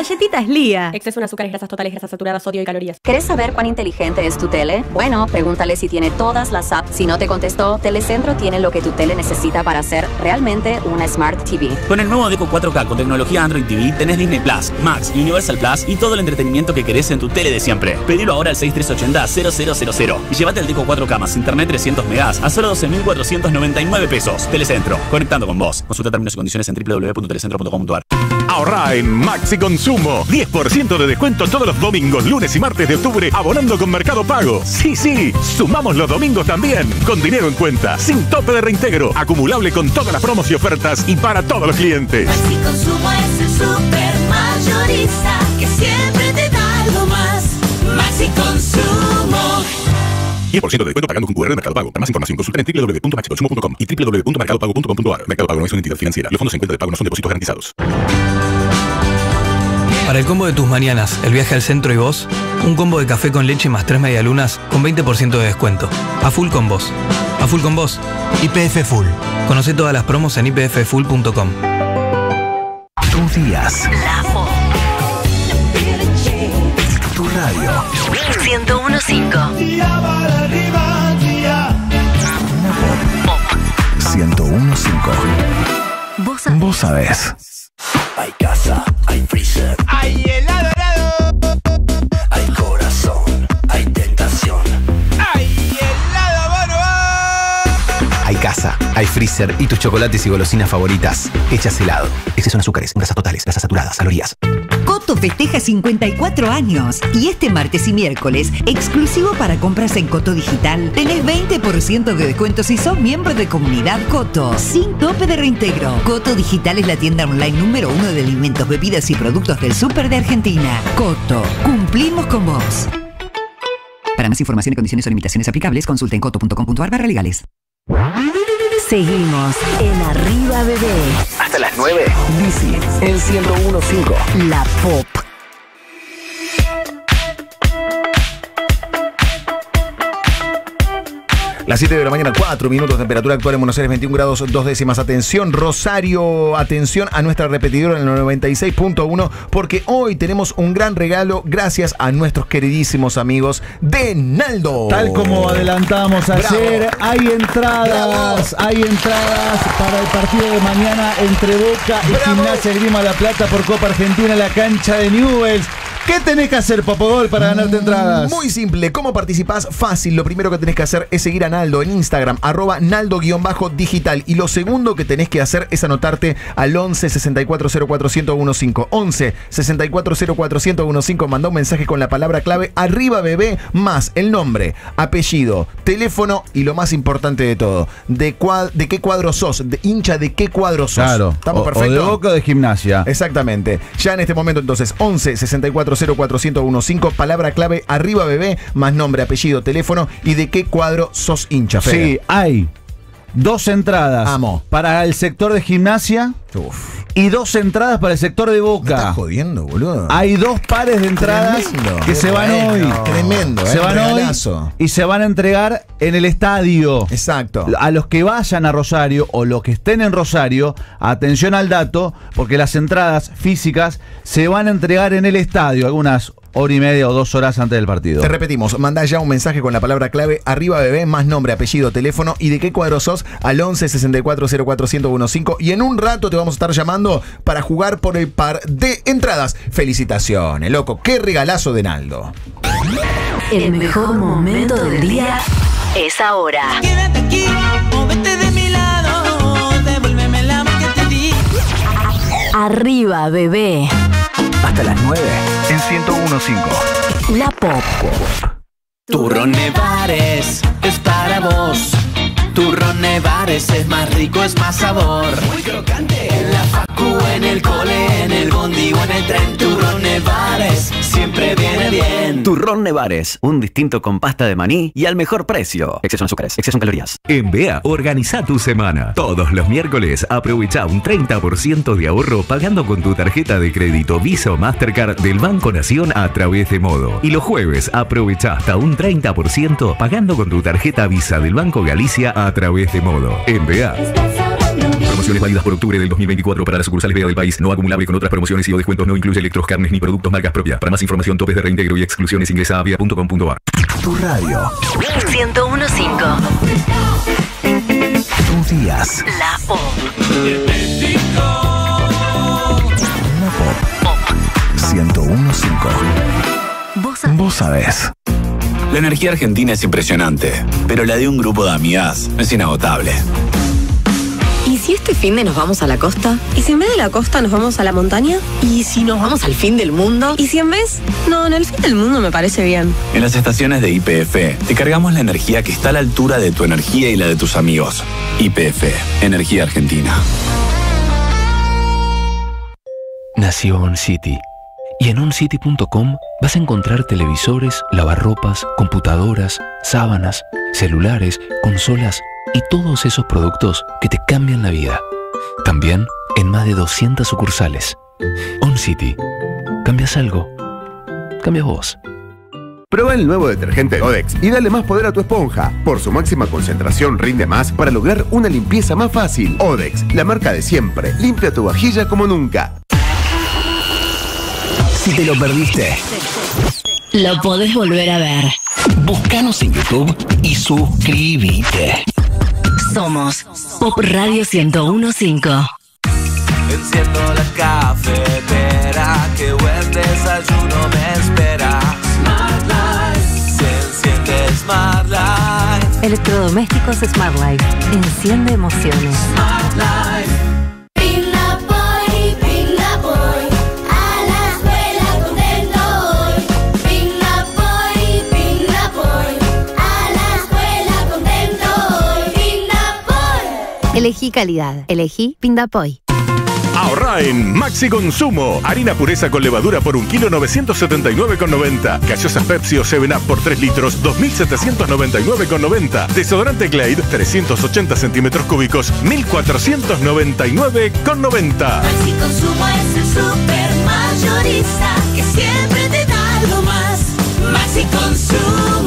Galletitas Lía. Exceso en azúcares, grasas totales, grasas saturadas, sodio y calorías. ¿Querés saber cuán inteligente es tu tele? Bueno, pregúntale si tiene todas las apps. Si no te contestó, Telecentro tiene lo que tu tele necesita para ser realmente una Smart TV. Con el nuevo Deco 4K con tecnología Android TV tenés Disney Plus, Max, Universal Plus y todo el entretenimiento que querés en tu tele de siempre. Pedilo ahora al 6380-0000 y llévate el Deco 4K más internet 300 megas a solo 12.499 pesos. Telecentro, conectando con vos. Consulta términos y condiciones en www.telecentro.com.ar. Ahorra en Maxi Consumo. 10% de descuento todos los domingos, lunes y martes de octubre abonando con Mercado Pago. Sí, sí, sumamos los domingos también. Con dinero en cuenta, sin tope de reintegro, acumulable con todas las promos y ofertas y para todos los clientes. Maxi Consumo es el super mayorista que siempre te da algo más. Maxi Consumo. 10% de descuento pagando con QR de Mercado Pago. Para más información consulta en www.maxiconsumo.com y www.mercadopago.com.ar. Mercado Pago no es una entidad financiera. Los fondos en cuenta de pago no son depósitos garantizados. Para el combo de tus mañanas, el viaje al centro y vos, un combo de café con leche más tres medialunas con 20% de descuento. A full con vos. A full con vos. IPF Full. Conoce todas las promos en ipffull.com. Tus días. La Pop. Tu radio. 1015. 1015. Vos Vos sabés. Hay hay freezer, ¡Ay, helado, helado! hay corazón, hay tentación. ¡Ay, helado, bono! Hay casa, hay freezer y tus chocolates y golosinas favoritas. Hechas helado. Exceso en azúcares, grasas totales, grasas saturadas, calorías. Coto festeja 54 años y este martes y miércoles, exclusivo para compras en Coto Digital, tenés 20% de descuento si sos miembro de Comunidad Coto, sin tope de reintegro. Coto Digital es la tienda online número uno de alimentos, bebidas y productos del súper de Argentina. Coto, cumplimos con vos. Para más información y condiciones o limitaciones aplicables, consulten coto.com.ar barra legales. Seguimos en Arriba Bebé. Hasta las 9. Bici en 1015. La Pop. Las 7 de la mañana, 4 minutos, temperatura actual en Buenos Aires, 21 grados, 2 décimas. Atención, Rosario, atención a nuestra repetidora en el 96.1, porque hoy tenemos un gran regalo gracias a nuestros queridísimos amigos de Naldo. Tal como adelantamos ayer, Bravo. hay entradas, hay entradas para el partido de mañana entre Boca y Gimnasia Grima La Plata por Copa Argentina en la cancha de Newells. ¿Qué tenés que hacer, Popogol, para ganarte entradas? Muy simple, ¿cómo participás? Fácil, lo primero que tenés que hacer es seguir a Naldo en Instagram, arroba Naldo-digital. Y lo segundo que tenés que hacer es anotarte al 11 64 04 1015. 11 64 04 1015. Manda un mensaje con la palabra clave arriba bebé más el nombre, apellido, teléfono y lo más importante de todo, de, cuad- de qué cuadro sos, de hincha de qué cuadro sos. Claro. ¿Estamos o, o perfectos? de Boca o de Gimnasia. Exactamente. Ya en este momento, entonces, 11 64 04 1015, palabra clave arriba bebé, más nombre, apellido, teléfono y de qué cuadro sos hincha. Fede. Sí, hay dos entradas Amo. para el sector de Gimnasia y dos entradas para el sector de Boca. Estás jodiendo, boludo. Hay dos pares de entradas Tremendo. que se van Bueno, hoy. tremendo, Se eh, van hoy y se van a entregar en el estadio. Exacto. A los que vayan a Rosario o los que estén en Rosario, atención al dato, porque las entradas físicas se van a entregar en el estadio, algunas hora y media o dos horas antes del partido. Te repetimos, mandá ya un mensaje con la palabra clave arriba bebé, más nombre, apellido, teléfono y de qué cuadro sos al 11 64 04 1015 y en un rato te vamos a estar llamando para jugar por el par de entradas. Felicitaciones, loco, qué regalazo de Naldo. El mejor momento del día es ahora. Quédate aquí o vete de mi lado. Devuélveme amor que te di. Arriba, bebé. Hasta las 9 en 1015. La Pop. Turrón Nevares es para vos. Turrón Nevares es más rico, es más sabor. Muy crocante. En la facu, en el cole, en el bondi o en el tren. Turrón Nevares siempre viene bien. Turrón Nevares, un distinto con pasta de maní y al mejor precio. Exceso en azúcares, exceso en calorías. En BEA, organiza tu semana. Todos los miércoles aprovecha un 30% de ahorro pagando con tu tarjeta de crédito Visa o Mastercard del Banco Nación a través de Modo. Y los jueves aprovecha hasta un 30% pagando con tu tarjeta Visa del Banco Galicia a través de Modo. En BEA. Promociones válidas por octubre del 2024 para las sucursales BEA del país. No acumulable con otras promociones y o descuentos. No incluye electros, carnes ni productos marcas propias. Para más información, topes de reintegro y exclusiones ingresa a via.com.ar. Tu radio. 1015. Tus días. La Pop. La Pop. 1015. Vos sabés. La energía argentina es impresionante, pero la de un grupo de amigas es inagotable. ¿Y si este fin de nos vamos a la costa? ¿Y si en vez de la costa nos vamos a la montaña? ¿Y si nos vamos al fin del mundo? ¿Y si en vez? No, en el fin del mundo me parece bien. En las estaciones de IPF te cargamos la energía que está a la altura de tu energía y la de tus amigos. IPF, Energía Argentina. Nació City. Y en oncity.com vas a encontrar televisores, lavarropas, computadoras, sábanas, celulares, consolas y todos esos productos que te cambian la vida. También en más de 200 sucursales. On City. ¿Cambias algo? Cambia vos. Prueba el nuevo detergente Odex y dale más poder a tu esponja. Por su máxima concentración rinde más para lograr una limpieza más fácil. Odex, la marca de siempre. Limpia tu vajilla como nunca. Si te lo perdiste, Lo podés volver a ver. búscanos en YouTube y suscríbete. Somos Pop Radio 1015. Enciendo la cafetera, que buen desayuno me espera. Smart Life, se enciende Smart Life. Electrodomésticos Smart Life. Enciende emociones. Smart Life. Elegí calidad. Elegí Pindapoy. Ahorra en Maxi Consumo. Harina pureza con levadura por un kilo 979,90. Gaseosas Pepsi o 7 Up por 3 litros 2.799,90. Desodorante Glade 380 centímetros cúbicos 1.499,90. Maxi Consumo es el super mayorista que siempre te da algo más. Maxi Consumo.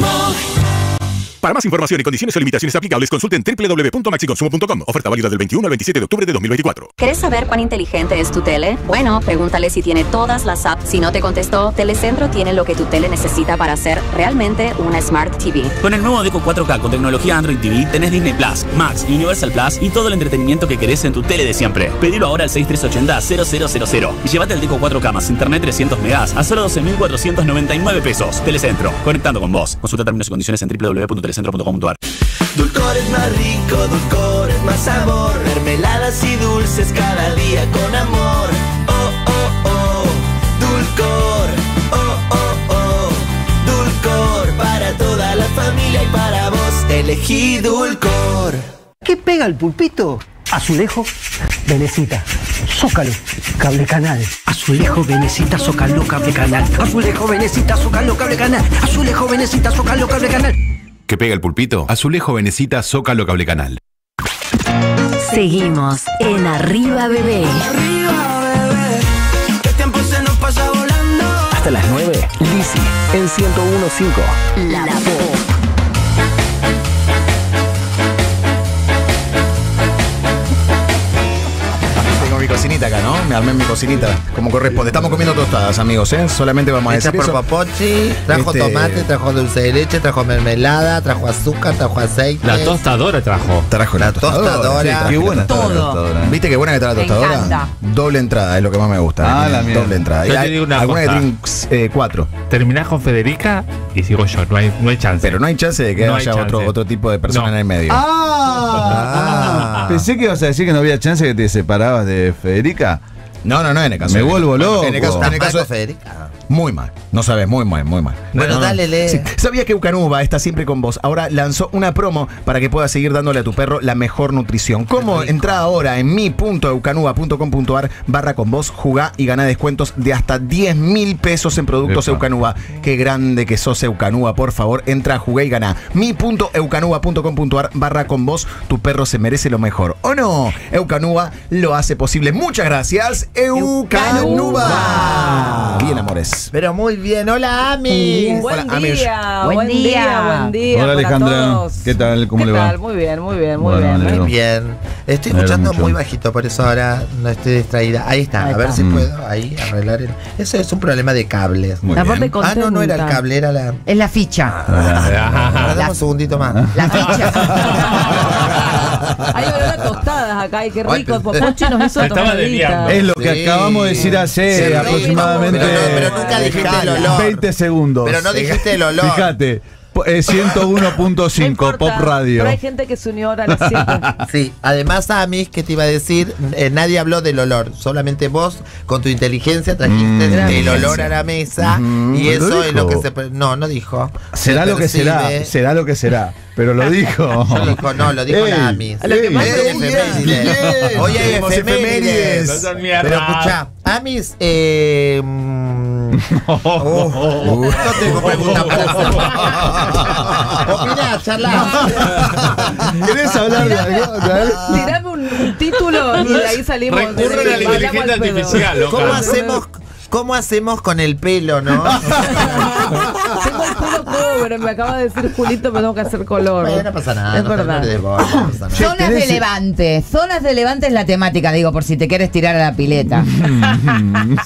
Para más información y condiciones o limitaciones aplicables, consulten www.maxiconsumo.com. Oferta válida del 21 al 27 de octubre de 2024. ¿Querés saber cuán inteligente es tu tele? Bueno, pregúntale si tiene todas las apps. Si no te contestó, Telecentro tiene lo que tu tele necesita para ser realmente una Smart TV. Con el nuevo Deco 4K con tecnología Android TV tenés Disney Plus, Max, Universal Plus y todo el entretenimiento que querés en tu tele de siempre. Pedilo ahora al 6380-0000 y llévate el Deco 4K más internet 300 megas a solo 12.499 pesos. Telecentro, conectando con vos. Consulta términos y condiciones en www.telecentro.com.ar. Dulcor es más rico, dulcor es más sabor. Mermeladas y dulces cada día con amor. Oh, oh, oh, dulcor. Oh, oh, oh, dulcor. Para toda la familia y para vos. Elegí dulcor. ¿Qué pega el pulpito? Azulejo, Venecita. Zócalo, cable canal. Azulejo, Venecita, Zócalo, cable canal. Azulejo, Venecita, Zócalo, cable canal. Azulejo, Venecita, Zócalo, cable canal. ¿Qué pega el pulpito? Azulejo Venecita Zócalo Cable Canal. Seguimos en Arriba Bebé. ¿Qué tiempo se nos pasa volando? Hasta las 9, Lizzy en 1015. La Pop. Tengo cocinita acá, ¿no? Me armé mi cocinita, como corresponde. Estamos comiendo tostadas, amigos, ¿eh? Solamente vamos a Hecha decir por eso. Papochi, trajo Este- tomate, trajo dulce de leche, trajo mermelada, trajo azúcar, trajo aceite. La tostadora trajo. Trajo la tostadora. tostadora. sí, traje Qué buena está la Todo. tostadora. ¿Viste qué buena que está la Me tostadora? encanta. Doble entrada, es lo que más me gusta. Ah, la mierda. Doble entrada. Yo Y te hay digo una alguna que cosa. tienen eh, cuatro. Terminás con Federica y sigo yo. No hay, no hay chance. Pero no hay chance de que No hay haya otro, chance. otro tipo de persona No. en el medio. Ah, Pensé que ibas a decir que no había chance que te separabas de Federica. No, no, no, en el caso Me de- vuelvo loco. En el caso, en el caso Marco Federica. Muy mal. No sabes, muy mal, muy mal. Bueno, dale, lee. Sí. ¿Sabías que Ucanuba está siempre con vos? Ahora lanzó una promo para que puedas seguir dándole a tu perro la mejor nutrición. ¿Cómo? Entra ahora en mi.eucanuba.com.ar barra con vos, jugá y ganá descuentos de hasta 10 mil pesos en productos Epa. Eucanuba. Qué grande que sos Eucanuba, por favor. Entra, jugué y ganá. mi.eucanuba.com.ar barra con vos. Tu perro se merece lo mejor. ¿O no? Eucanuba lo hace posible. Muchas gracias, Eucanuba. Bien, amores. Pero muy bien. Hola, Ami. Buen Hola, día, Buen buen día. día, buen día. Hola, para Alejandra. todos. ¿Qué tal? ¿Cómo ¿Qué le va? tal? Muy bien, muy bien, muy Bueno, bien. Muy bien. Estoy escuchando mucho. muy bajito, por eso ahora no estoy distraída. Ahí está, Ahí a ver está. si Mm. puedo ahí arreglar el. Eso es un problema de cables. Muy La parte bien. Ah, no, no era el cable, era la. Es la ficha. Ahora dame un segundito más. La ficha. Hay olor a acá, y qué rico. nos hizo. Es lo que Sí. acabamos de decir hace Sí, aproximadamente pero no- pero nunca dijiste el olor. 20 segundos. Pero no dijiste el olor. Fíjate, eh, 101.5 No importa, Pop Radio. Pero hay gente que se unió ahora a las 7. Sí, además, Amis, que te iba a decir, Eh, nadie habló del olor. Solamente vos, con tu inteligencia, trajiste Mm. el olor a la mesa. Ujú. Y ¿Lo eso es lo que se. No, no dijo. Será Se lo que será, será lo que será. Pero lo dijo. Yo dijo, no, lo dijo Ey, la Amis. Lo que ey. pasa Hoy es hay efemérides. No. Pero escucha, Amis, eh, mm, oh, no tengo preguntas para hacer. Opina, charla. ¿Querés hablar de algo? Tirame un, un título y de ahí salimos. Recurren a la inteligencia artificial, loca. ¿Cómo hacemos, ¿Cómo hacemos con el pelo, no? Tengo el cobre, me acaba de decir Julito, me tengo que hacer color. Bueno, no pasa nada. Es no te- verdad. no te des bola, no pasa nada. Zonas de levante. Zonas de levante es la temática, digo, por si te quieres tirar a la pileta.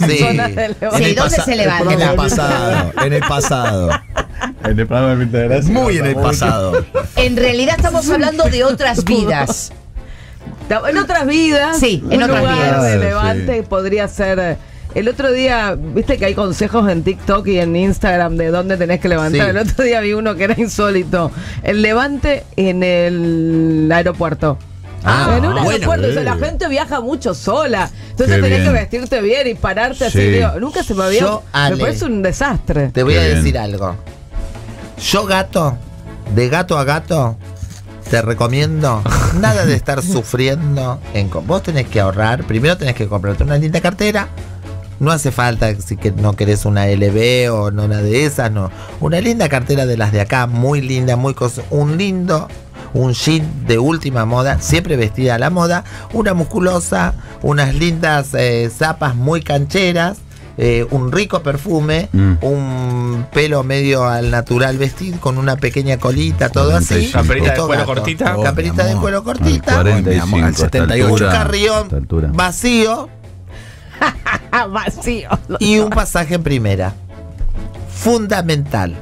Sí. Zonas de levante. Sí, ¿dónde se levanta? En el pasado. En el pasado. En el programa de Pinta de Gracia. Muy en el pasado. En realidad estamos hablando de otras vidas. En otras vidas, Sí, en un otras lugar vidas. de Claro, levante podría ser. Eh, El otro día, viste que hay consejos en TikTok y en Instagram de dónde tenés que levantar. Sí. El otro día vi uno que era insólito. El levante en el aeropuerto. Ah, en un bueno. aeropuerto, o sea, la gente viaja mucho sola. Entonces Qué tenés bien. que vestirte bien y pararte así. Sí. digo, nunca se me había. Yo, Ale, me parece un desastre. Te voy Qué a bien. decir algo. Yo gato, de gato a gato, te recomiendo nada de estar sufriendo. En, vos tenés que ahorrar. Primero tenés que comprarte una linda cartera. No hace falta si que no querés una LB o no una de esas, no. Una linda cartera de las de acá, muy linda, muy cosa. Un lindo, un jean de última moda, siempre vestida a la moda. Una musculosa, unas lindas eh, zapas muy cancheras. eh, un rico perfume, Mm. un pelo medio al natural vestir con una pequeña colita, todo así. 45. Camperita de cuero gato. cortita. Camperita Oh, de cuero cortita. Al Ay, mi amor, 45, al a esta 78. Un carrión vacío vacío. y un pasaje en primera. Fundamental.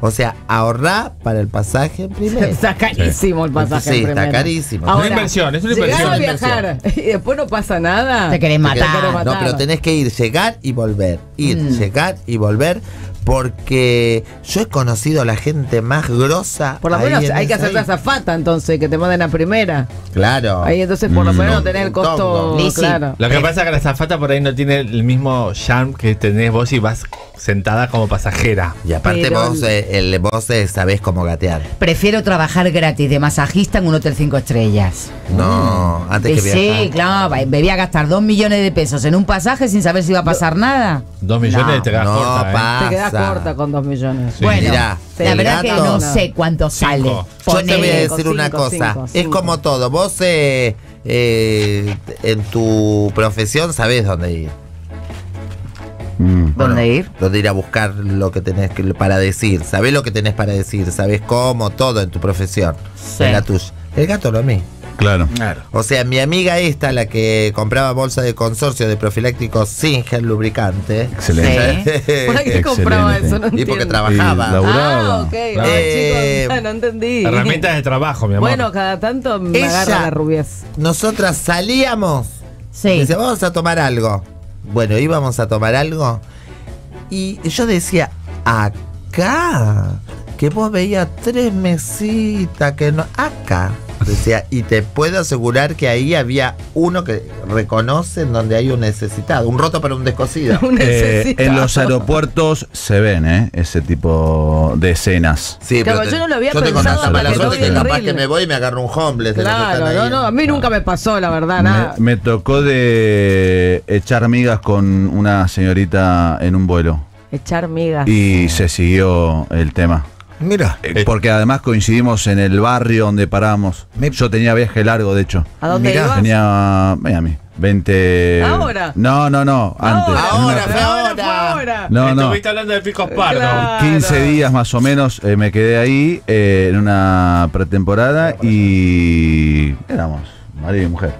O sea, ahorrá para el pasaje en primera. Está carísimo el pasaje. Sí, en está primera. carísimo. Es una inversión, es una llegar inversión. a viajar y después no pasa nada. Te querés Te matar. querés- matar. No, pero tenés que ir, llegar y volver. Ir, Mm. llegar y volver. Porque yo he conocido a la gente más grosa. Por lo menos en hay que hacer la azafata entonces, que te manden a primera. Claro. Ahí entonces por lo Mm. menos no tenés el costo. Claro. Lo que pasa es que la zafata por ahí no tiene el mismo charm que tenés vos y vas sentada como pasajera. Y aparte Pero- vos, eh, el, vos eh, sabés cómo gatear. Prefiero trabajar gratis de masajista en un hotel 5 estrellas. No, antes Y que viajar. sí, claro, me voy a gastar dos millones de pesos en un pasaje sin saber si va a pasar nada. Dos millones No, te quedas no, corta, ¿eh? Te. Corta con dos millones. Sí. Bueno, Mirá, la verdad que no sé cuánto sale. Yo te voy a decir una cinco, cosa. cinco, es cinco. como todo. Vos eh, eh, en tu profesión sabes dónde ir. ¿Dónde ir? Dónde ir a buscar lo que tenés que, para decir. Sabés lo que tenés para decir, sabés cómo, todo en tu profesión. En la tuya. El gato lo mí. Claro. O sea, mi amiga esta, la que compraba bolsa de consorcio de profilácticos Singer lubricante. Excelente. Sí. ¿Para qué compraba eso? No y porque trabajaba. Y. Ah, ok. Claro. Ay, Eh, chicos, no entendí. Herramientas de trabajo, mi amor. Bueno, cada tanto me Ella- agarra la rubiez. Nosotras salíamos. Sí. Dice, vamos a tomar algo. Bueno, íbamos a tomar algo. Y yo decía, acá. Que vos veías tres mesitas, que no. Acá. Decía, y te puedo asegurar que ahí había uno que reconoce en donde hay un necesitado. Un roto para un descosido. Eh, en los aeropuertos se ven ¿eh? ese tipo de escenas. Sí, Claro, pero yo no lo había yo pensado mala suerte que capaz que me voy y me agarro un homeless. Claro, no, no, a mí nunca me pasó, la verdad, Me, nada. me tocó de echar migas con una señorita en un vuelo Echar migas. y se siguió el tema. Mira. Eh, Porque además coincidimos en el barrio donde paramos. Yo tenía viaje largo, de hecho. ¿A dónde Mirá. ibas? Tenía Miami. 20. ¿Ahora? No, no, no. Antes. Ahora, fue Ahora ahora. fue ahora. No, no. Estuviste hablando de picos pardos. Claro. 15 días más o menos eh, me quedé ahí eh, en una pretemporada y éramos marido y mujer.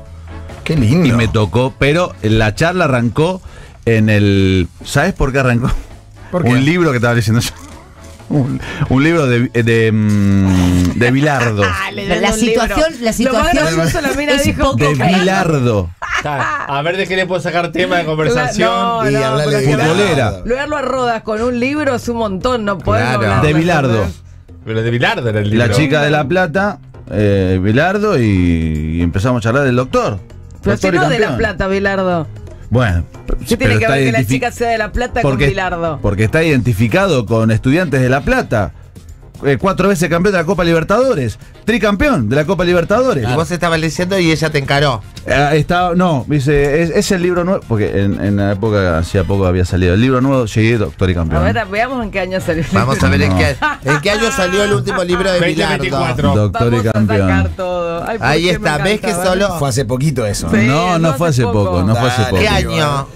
Qué lindo. Y me tocó, pero la charla arrancó en el. ¿Sabes por qué arrancó? ¿Por qué? Un libro que estaba leyendo yo. Un, un libro de, de, mm, de Bilardo. La situación, la situación. Lo más gracioso, la mina dijo De Bilardo. A ver de qué le puedo sacar tema de conversación. No, Y no, hablarle de futbolera. Verlo a rodas con un libro es un montón, no podemos Claro. hablar De Bilardo. Pero de Bilardo era el libro. La chica de La Plata, eh, Bilardo, y, y empezamos a charlar del doctor. Pero si Doctor y no de La. Plata, Bilardo. Bueno, ¿Qué tiene que ver que la chica sea de La Plata con porque, Bilardo? porque está identificado con estudiantes de La Plata. Eh, cuatro veces campeón de la Copa Libertadores. Tricampeón de la Copa Libertadores. Y vos estabas leyendo y ella te encaró. Eh, está, no, dice, es, es el libro nuevo, porque en, en la época, hacía poco había salido. El libro nuevo, llegué, doctor y A campeón. ver, veamos en qué año salió. el Vamos a ver en qué, en qué año salió el último libro de Bilardo. 2024. doctor y a campeón. todo. Ay, ¿por Ahí está, ves que solo. Fue hace poquito eso. Sí. no, no no fue hace poco, poco. no fue hace poco. ¿Qué año?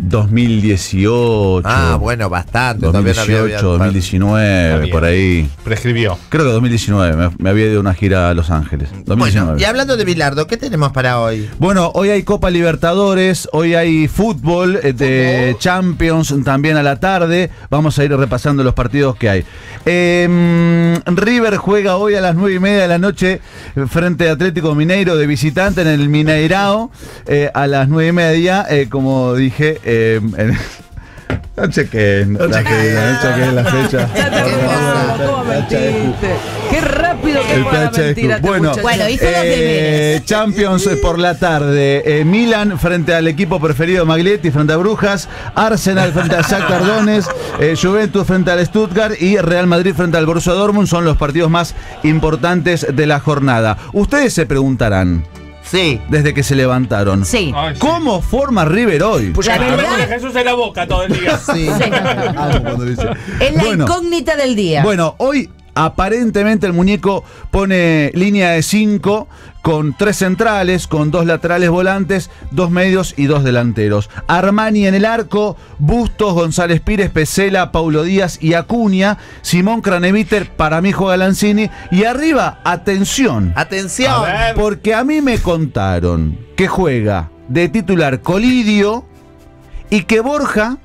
2018. Ah, bueno, bastante. todavía no había 2018, abierto. 2019, bien. por ahí. Prescribió. Creo que 2019, me, me había ido a una gira a Los Ángeles. 2019. Bueno, y hablando de Bilardo, ¿qué tenemos para hoy? Bueno, hoy hay Copa Libertadores, hoy hay fútbol eh, de Champions también a la tarde. Vamos a ir repasando los partidos que hay. Eh, River juega hoy a las nueve y media de la noche frente a Atlético Mineiro de visitante en el Mineirao eh, a las nueve y media, eh, como dije. Eh, en- no chequen la fecha, no chequen la fecha. Ya te quemamos, ¿cómo mentiste? Qué rápido que fue la mentira Bueno. Bueno, hizo eh. Champions por la tarde. Eh, Milan frente al equipo preferido Maglietti frente a Brujas. Arsenal frente al Shakhtar Donetsk. eh, Juventus frente al Stuttgart. Y Real Madrid frente al Borussia Dortmund. Son los partidos más importantes de la jornada. Ustedes se preguntarán. Sí. Desde que se levantaron. Sí. Ay, sí. ¿Cómo forma River hoy? La Hablar verdad, de Jesús en la boca todo el día. Sí. Amo cuando dice. es la Bueno. incógnita del día. Bueno, hoy aparentemente el muñeco pone línea de 5 con tres centrales, con dos laterales volantes, dos medios y dos delanteros. Armani en el arco, Bustos, González Pires, Pesela, Paulo Díaz y Acuña. Simón Craneviter, para mí juega Lanzini. Y arriba, atención. Atención. A. Porque a mí me contaron que juega de titular Colidio y que Borja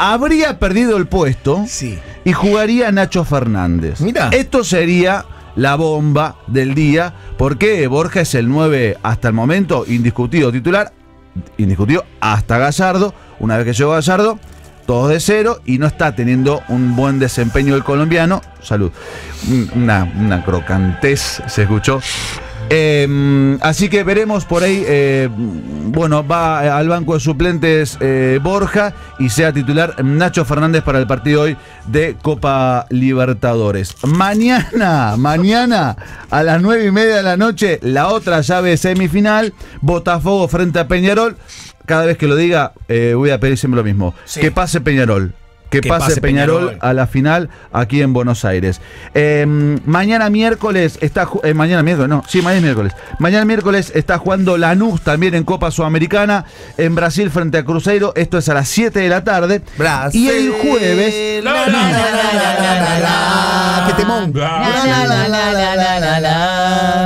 habría perdido el puesto Sí. y jugaría Nacho Fernández. Mira. Esto sería la bomba del día, porque Borja es el 9 hasta el momento, indiscutido titular, indiscutido hasta Gallardo. Una vez que llegó Gallardo, todos de cero y no está teniendo un buen desempeño el colombiano. Salud. Un- Una, una crocantez se escuchó. Eh, así que veremos por ahí. eh, bueno, va al banco de suplentes eh, Borja y sea titular Nacho Fernández para el partido hoy de Copa Libertadores. Mañana, mañana a las nueve y media de la noche, la otra llave semifinal: Botafogo frente a Peñarol. Cada vez que lo diga, eh, voy a pedir siempre lo mismo: que pase Peñarol. Que, pase, Peñarol, a la final aquí en Buenos Aires. Eh, mañana miércoles está. eh, mañana miércoles, no. Sí, mañana miércoles. Mañana miércoles está jugando Lanús también en Copa Sudamericana en Brasil frente a Cruzeiro. Esto es a las 7 de la tarde. Y el jueves.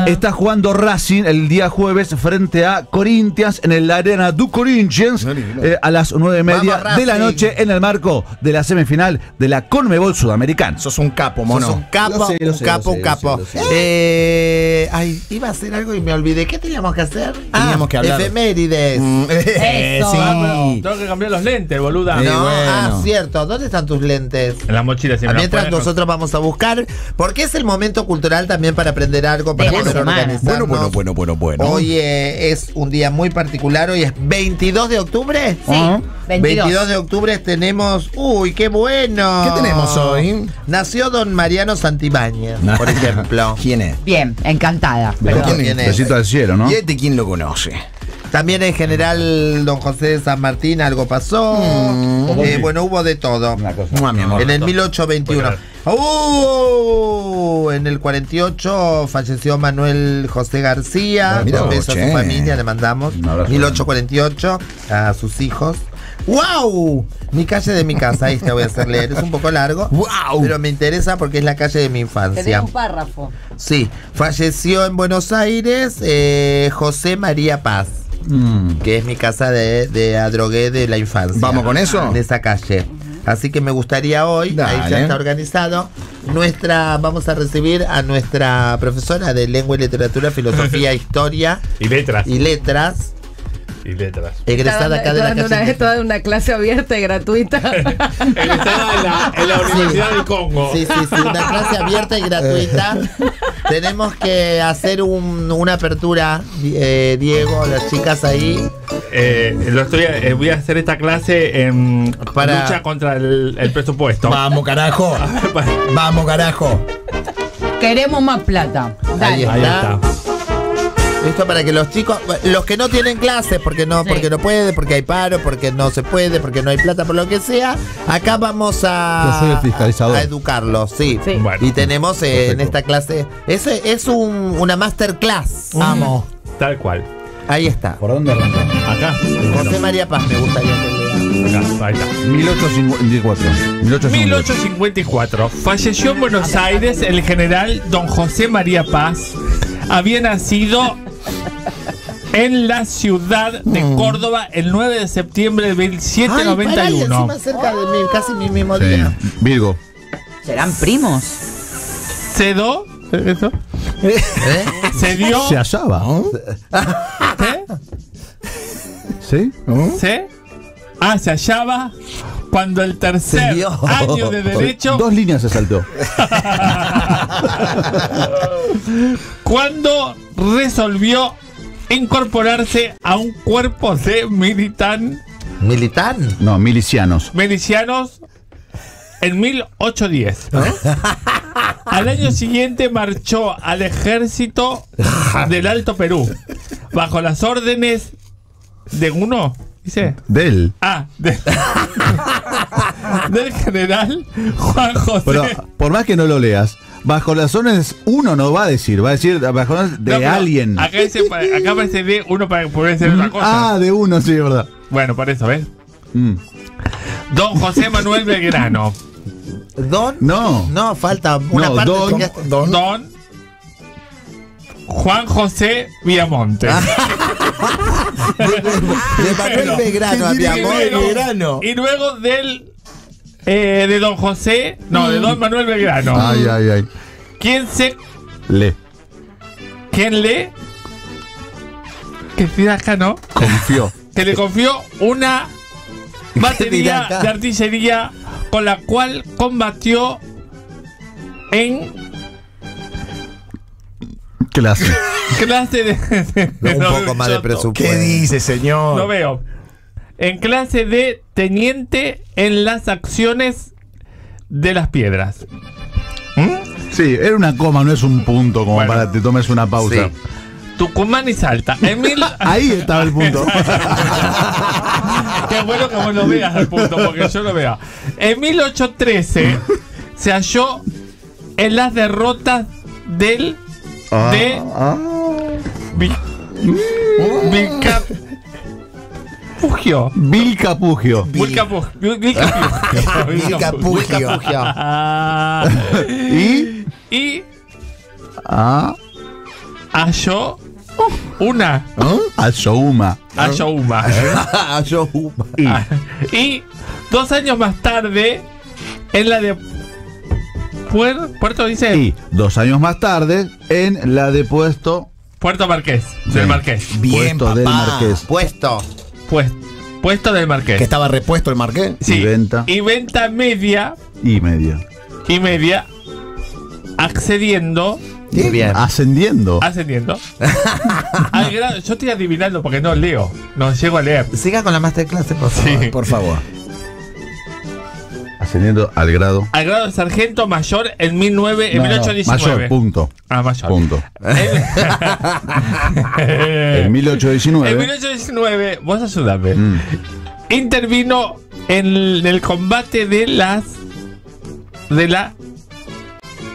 Está jugando Racing el día jueves frente a Corinthians en el Arena du Corinthians eh, a las nueve y media Vamos, de la noche en el marco de la semifinal de la Conmebol Sudamericana. Sos un capo, mono. Sos un capo, Lo sé, lo un sé, capo, un capo. lo sé, lo sé. Eh, ay, iba a hacer algo y me olvidé. ¿Qué teníamos que hacer? Teníamos que hablar. Efemérides. Eh, Eso. sí. Vamos, tengo que cambiar los lentes, boluda. No, ah, cierto. ¿Dónde están tus lentes? En la mochila siempre. Mientras las ponen. nosotros vamos a buscar, porque es el momento cultural también para aprender algo, para poder organizarnos. Bueno, bueno, bueno, bueno, bueno. Hoy eh, es un día muy particular, hoy es 22 de octubre. Sí, 22. de octubre tenemos, uy, qué bueno. ¿Qué tenemos hoy? Nació don Mariano Santibáñez, por ejemplo. ¿Quién es? Bien, encantada. Pero ¿Quién ¿quién es? Besito al cielo, ¿no? ¿Y este quién lo conoce? También en general don José de San Martín algo pasó. Eh, bueno, hubo de todo. Mua, mi amor. En el 1821. ¡Uh! En el 48 falleció Manuel José García. Mira Un beso a su familia, le mandamos. Un abrazo. 1848 a sus hijos. ¡Wow! Mi calle de mi casa, ahí te voy a hacer leer. Es un poco largo. ¡Wow! Pero me interesa porque es la calle de mi infancia. Tenía un párrafo. Sí, falleció en Buenos Aires eh, José María Paz, Mm. que es mi casa de, de adrogué de la infancia. ¿Vamos con eso? En esa calle. Así que me gustaría hoy, ahí ya está organizado, nuestra, vamos a recibir a nuestra profesora de lengua y literatura, filosofía, historia Y letras. y letras, Y letras. egresada acá de la una, dando una clase abierta y gratuita. Egresada en la, en la Universidad del Congo. Sí, sí, sí, una clase abierta y gratuita. Tenemos que hacer un- una apertura, eh, Diego, las chicas ahí. Eh, lo estoy, eh, voy a hacer esta clase en Para- lucha contra el, el presupuesto. Vamos, carajo. Vamos, carajo. Queremos más plata. Ahí Dale. está. Ahí está. Esto para que los chicos, los que no tienen clases, porque no, Sí. porque no puede, porque hay paro, porque no se puede, porque no hay plata, por lo que sea, acá vamos a, Yo soy el fiscalizador. a educarlos, sí. Sí. Bueno. Y tenemos eh, en esta clase, es, es un- una masterclass. Vamos. Tal cual. Ahí está. ¿Por dónde arranca? Acá. José María Paz me gustaría que lea. Acá. Ahí está. 1854. 1854. 1854. Falleció en Buenos Aires el general don José María Paz. Había nacido en la ciudad de Córdoba el 9 de septiembre de Ay, pará, y 1791. encima cerca de mí, casi mi mismo Sí. día. Virgo. ¿Serán primos? Cedó. ¿Eso? ¿Eh? Se dio. Se hallaba. ¿Qué? ¿Sí? ¿Se? Ah, se hallaba cuando el tercer año de derecho. Dos líneas se saltó. cuando resolvió incorporarse a un cuerpo de militan, ¿Militán? No, milicianos. milicianos en 1810. Al año siguiente marchó al ejército del Alto Perú bajo las órdenes de uno, dice. Del. Ah, de- del general Juan José. Pero por más que no lo leas, bajo las zonas uno no va a decir, va a decir bajo las de No, alguien. Acá, dice, acá aparece de uno para poder ser otra cosa. Ah, de uno, sí, es verdad. Bueno, por eso, ¿ves? Mm. Don José Manuel Belgrano. ¿Don? No. No, falta una No, parte. don- Don, Juan José Viamonte. De Manuel Belgrano a Belgrano. Y luego del. eh, de Don José. No, de Don Manuel Belgrano. Ay, ay, ay. ¿Quién se. Le. ¿Quién le. Que tira acá, ¿no? Confió. Que le confió una batería de artillería con la cual combatió en Clase. clase de. Un poco más de presupuesto. ¿Qué dice, señor? No veo. En clase de teniente en las acciones de las piedras. Sí, era una coma, no es un punto como Bueno. para que te tomes una pausa. Sí. Tucumán y Salta. En mil... Ahí estaba el punto. Qué es bueno que vos lo veas al punto, porque yo lo veo. En 1813 se halló en las derrotas del. De. Vi- Vilcapugio. Vilcapugio. Vilcapugio. Vilcapugio. ¿Y? Y Ah. halló una. Ayouma. Ayouma. Ayouma. Ah, Y dos años más tarde, en la de Puer- Puerto dice Y dos años más tarde, en la de puesto. Puerto Marqués, del Marqués. puesto del Marqués. Puesto. Pues, puesto del Marqués. Que estaba repuesto el marqués. Sí. Y venta. Y venta media Y media. y media accediendo, Muy bien. Ascendiendo. ascendiendo. al grado- yo estoy adivinando porque no leo, no llego a leer. Siga con la masterclass, por favor. Sí. Por favor. Ascendiendo al grado. Al grado de sargento mayor en, 19, en No, no, 1819. Mayor, punto. Ah, mayor. Punto. En en 1819. 1819, vos ayudame. Mm. Intervino en el combate de las. de la.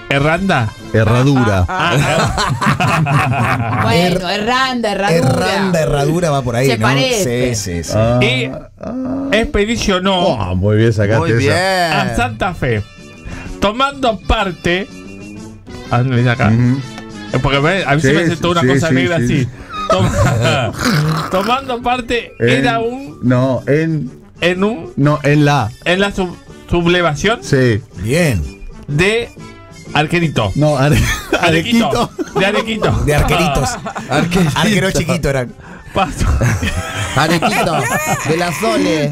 Erranda. Herradura. Ah, Bueno, erranda, erradura. Erranda, herradura va por ahí, Se ¿no? parece. Sí, sí, sí. Ah. y expedicionó Ah, muy bien sacaste Muy bien. esa. a Santa Fe, tomando parte. Ah, acá. Porque a mí se Sí, me hace toda una sí, cosa sí, negra sí. así. Toma- tomando parte En- era un. No, en. en un. No, en la. en la sub- sublevación Sí. Bien. de Arquerito. No, are- Arequito. De Arequito. De arqueritos. Arquerito. Arquero chiquito eran. Paso. Arequito. De la Sole.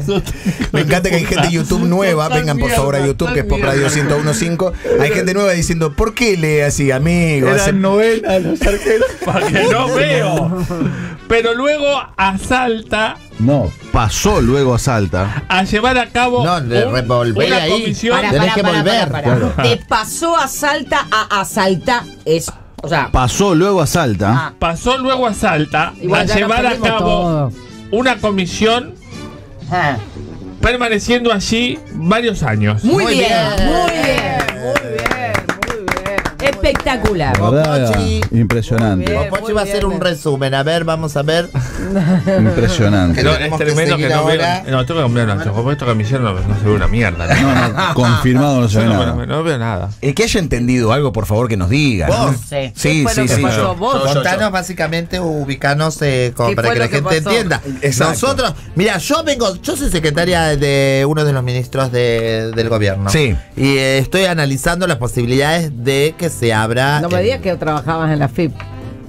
Me encanta que hay gente de YouTube nueva. Vengan por favor a YouTube, que es Pop Radio 1015. Hay gente nueva diciendo, ¿por qué lee así, amigo? Hace- novenas los arqueros. Para que no veo. Pero luego asalta No, pasó luego a Salta. a llevar a cabo No, de un- revolver una ahí. comisión. Para, Tenés para, que para, volver. para, para. Claro. De pasó a Salta a asalta es. O sea, Pasó luego a Salta. Ah. Pasó luego a Salta Igual a llevar a cabo todo. una comisión ah. permaneciendo allí varios años. muy, Muy bien, bien. muy bien, Muy bien, muy bien. Espectacular. La verdad, Popochi. impresionante. Bien. Popochi va a hacer un resumen. A ver, vamos a ver. Impresionante. No, es que tremendo que, no veo. ahora. No, tengo que cambiar. Como esto camiseta no, no se ve una mierda. No, no, confirmado no se ve no, nada. no- no veo nada. El que haya entendido algo, por favor, que nos diga. ¿no? Vos. Sí. Sí, ¿Qué fue sí. Contanos básicamente, ubicanos eh, como ¿Qué para que la que gente pasó? entienda. Exacto. Nosotros, mira, yo vengo, yo soy secretaria de uno de los ministros de- del gobierno. Sí. Y eh, estoy analizando las posibilidades de que se abra. No me eh, digas que trabajabas en la FIP.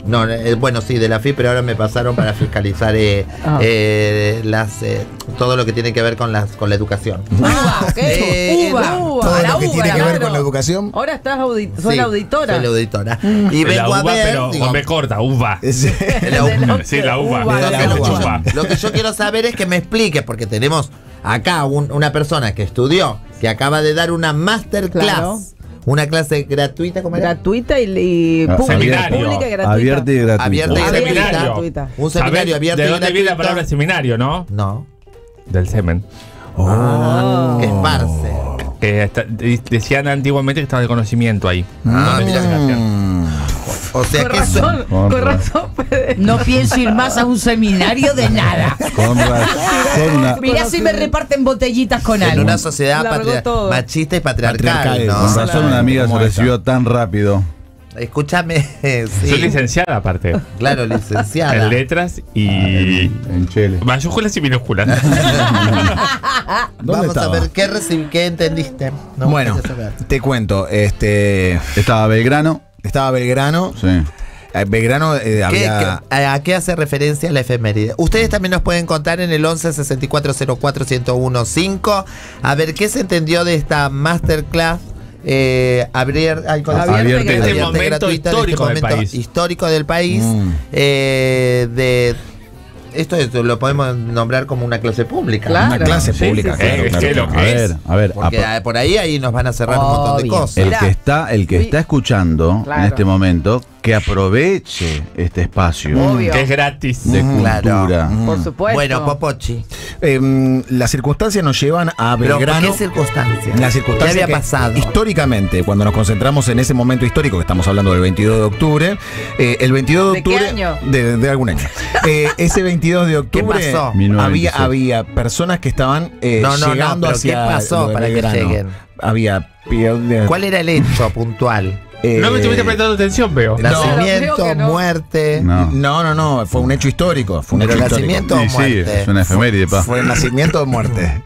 No, eh, bueno, sí, de la FI, pero ahora me pasaron para fiscalizar eh, Ah. eh, las eh, todo lo que tiene que ver con las con la educación. Uva, Eh, uva, uva. Todo la lo que uva, tiene que ver con la educación. Ahora estás audi soy Sí, la auditora. Soy la auditora. Y la vengo uva, a ver. pero digo, con B corta, uva. La uva. Sí, la uva. Uva, Lo la que, uva. yo, lo que yo quiero saber es que me explique, porque tenemos acá un- una persona que estudió, que acaba de dar una masterclass, Claro. Una clase gratuita, ¿cómo era? Gratuita y, y Ah, pública, seminario. pública y gratuita. Abierta y gratuita. Abierta y Un gratuita. seminario. gratuita. Un seminario ¿Sabés abierto ¿De y dónde viene la palabra seminario, no? No, Del semen. que esparce. Que está- de- decían antiguamente que estaba el conocimiento ahí. Ah, mira. O sea Con que eso. razón, Con con razón. No pienso ir más a un seminario de nada. Con razón. una- Mirá si me reparten botellitas con En algo. una sociedad patria- machista y patriarcal, Patriarcal, ¿no? Con razón una amiga se recibió tan rápido. Escúchame, sí. Soy licenciada aparte. Claro, licenciada. En letras y. En Chile. Mayúsculas y minúsculas. ¿Dónde Vamos a ver qué qué entendiste. No, bueno, te cuento. Este. Estaba Belgrano. Estaba Belgrano. Sí. Eh, Belgrano eh, ¿Qué- había. a, qué hace referencia la efeméride? Ustedes también nos pueden contar en el 11 64 04 1015 a ver qué se entendió de esta masterclass. Eh, abrir, ay. Abierta y Este gratuita. momento gratuita histórico del país. histórico del país. Mm. eh, de esto, es- lo podemos nombrar como una clase pública. Claro. Una clase Sí, pública. sí, claro, sí. A ver, a ver. Porque a- por ahí ahí nos van a cerrar un montón de cosas. el que está, el que Sí. está escuchando Claro. en este momento, que aproveche este espacio Obvio. que es gratis. de Claro. cultura. Por supuesto. Bueno, Popochi. Em, las circunstancias nos llevan a Pero, Belgrano. ¿qué circunstancias? La circunstancia ¿Qué había que pasado? históricamente, cuando nos concentramos en ese momento histórico, que estamos hablando del 22 de octubre, eh, el 22 de ¿De qué octubre. año? De, de algún año. Eh, ese 22 de octubre pasó? había, 1926. había personas que estaban eh, No, no, no, llegando pero hacia. ¿qué pasó para que lleguen? Había. ¿Cuál era el hecho puntual? Eh, No me estuviste prestando atención, veo. Nacimiento, veo que no. muerte. No. No, no, no, fue un hecho histórico. Fue un Pero hecho histórico. nacimiento o Sí, sí, muerte. es una efeméride, pa. Fue nacimiento o muerte.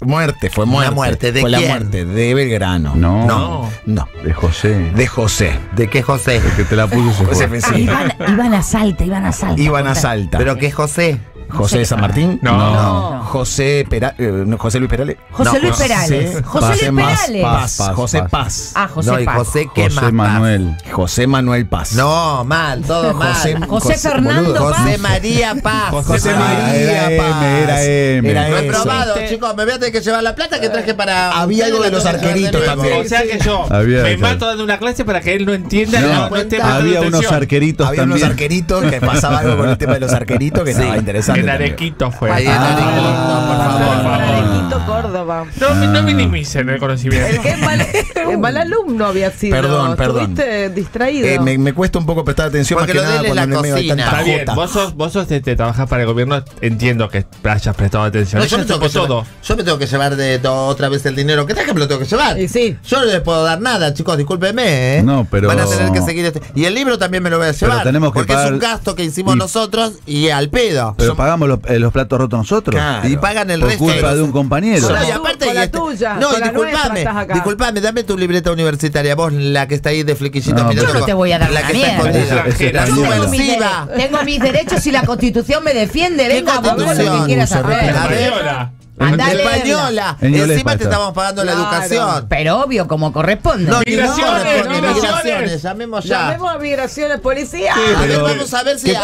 Muerte, fue muerte. muerte, ¿de fue quién? la muerte de Belgrano. No. No. No. De José. De José. ¿De qué José? El que te la puso se José fue. Iban, iban a Salta, iban a Salta. Iban a Salta. ¿Pero qué José? José de San Martín. No. No. José Pera- eh, no, José Luis Perales. José No, Luis Perales. José Paz, Luis Perales. Paz, Paz, José Paz. Paz. Ah, José no, y Paz. José, ¿qué José más? Manuel. José Manuel Paz. No, mal, todo mal. José, José Fernando boludo. Paz. José María Paz. José María era Paz. M, era M. Era Lo he eso. probado, chicos. Me voy a tener que llevar la plata que traje para. Había algo de los arqueritos también. O sea que yo Había me mato dando una clase para que él no entienda No, no, había unos arqueritos Había unos arqueritos que pasaba algo con el tema de los arqueritos que estaba interesante. En. Arequito fue. Ahí en Arequito, por favor. Arequito, Córdoba. No, no, no minimicen el conocimiento. El que es mal, el mal alumno había sido. Perdón, perdón. Estuviste distraído. Eh, me, me cuesta un poco prestar atención Porque más que de nada cuando en el medio tanta Está bien, jota. vos sos, vos sos este, trabajás para el gobierno, entiendo que hayas prestado atención. No, yo, me tengo que todo. llevar, yo me tengo que llevar de to- otra vez el dinero que traje, me lo tengo que llevar. Y sí. Yo no les puedo dar nada, chicos, discúlpenme. ¿eh? No, pero- Van a tener que seguir este. Y el libro también me lo voy a Pero llevar. tenemos que porque es un gasto que hicimos y- nosotros y al pedo. Pero Son- pagamos los, eh, los platos rotos nosotros. Claro. y pagan el Por resto. culpa de un compañero. No, y Con aparte la y este- tuya, No, con la nuestra disculpame, disculpame, dame tu libreta universitaria, vos la que está ahí de flequillito No, yo no te voy a dar la que está mierda. escondida. Ese- ese La español. Tengo mis, tengo mis derechos y la constitución me defiende. Venga, vos lo que quieras Se hacer. respeta. A ver. Española. En Encima te pasa. estamos pagando la educación. Pero obvio, como corresponde. No, Migraciones, no, migraciones. llamemos ya. Llamemos a migraciones policía. a ver, vamos a ver si.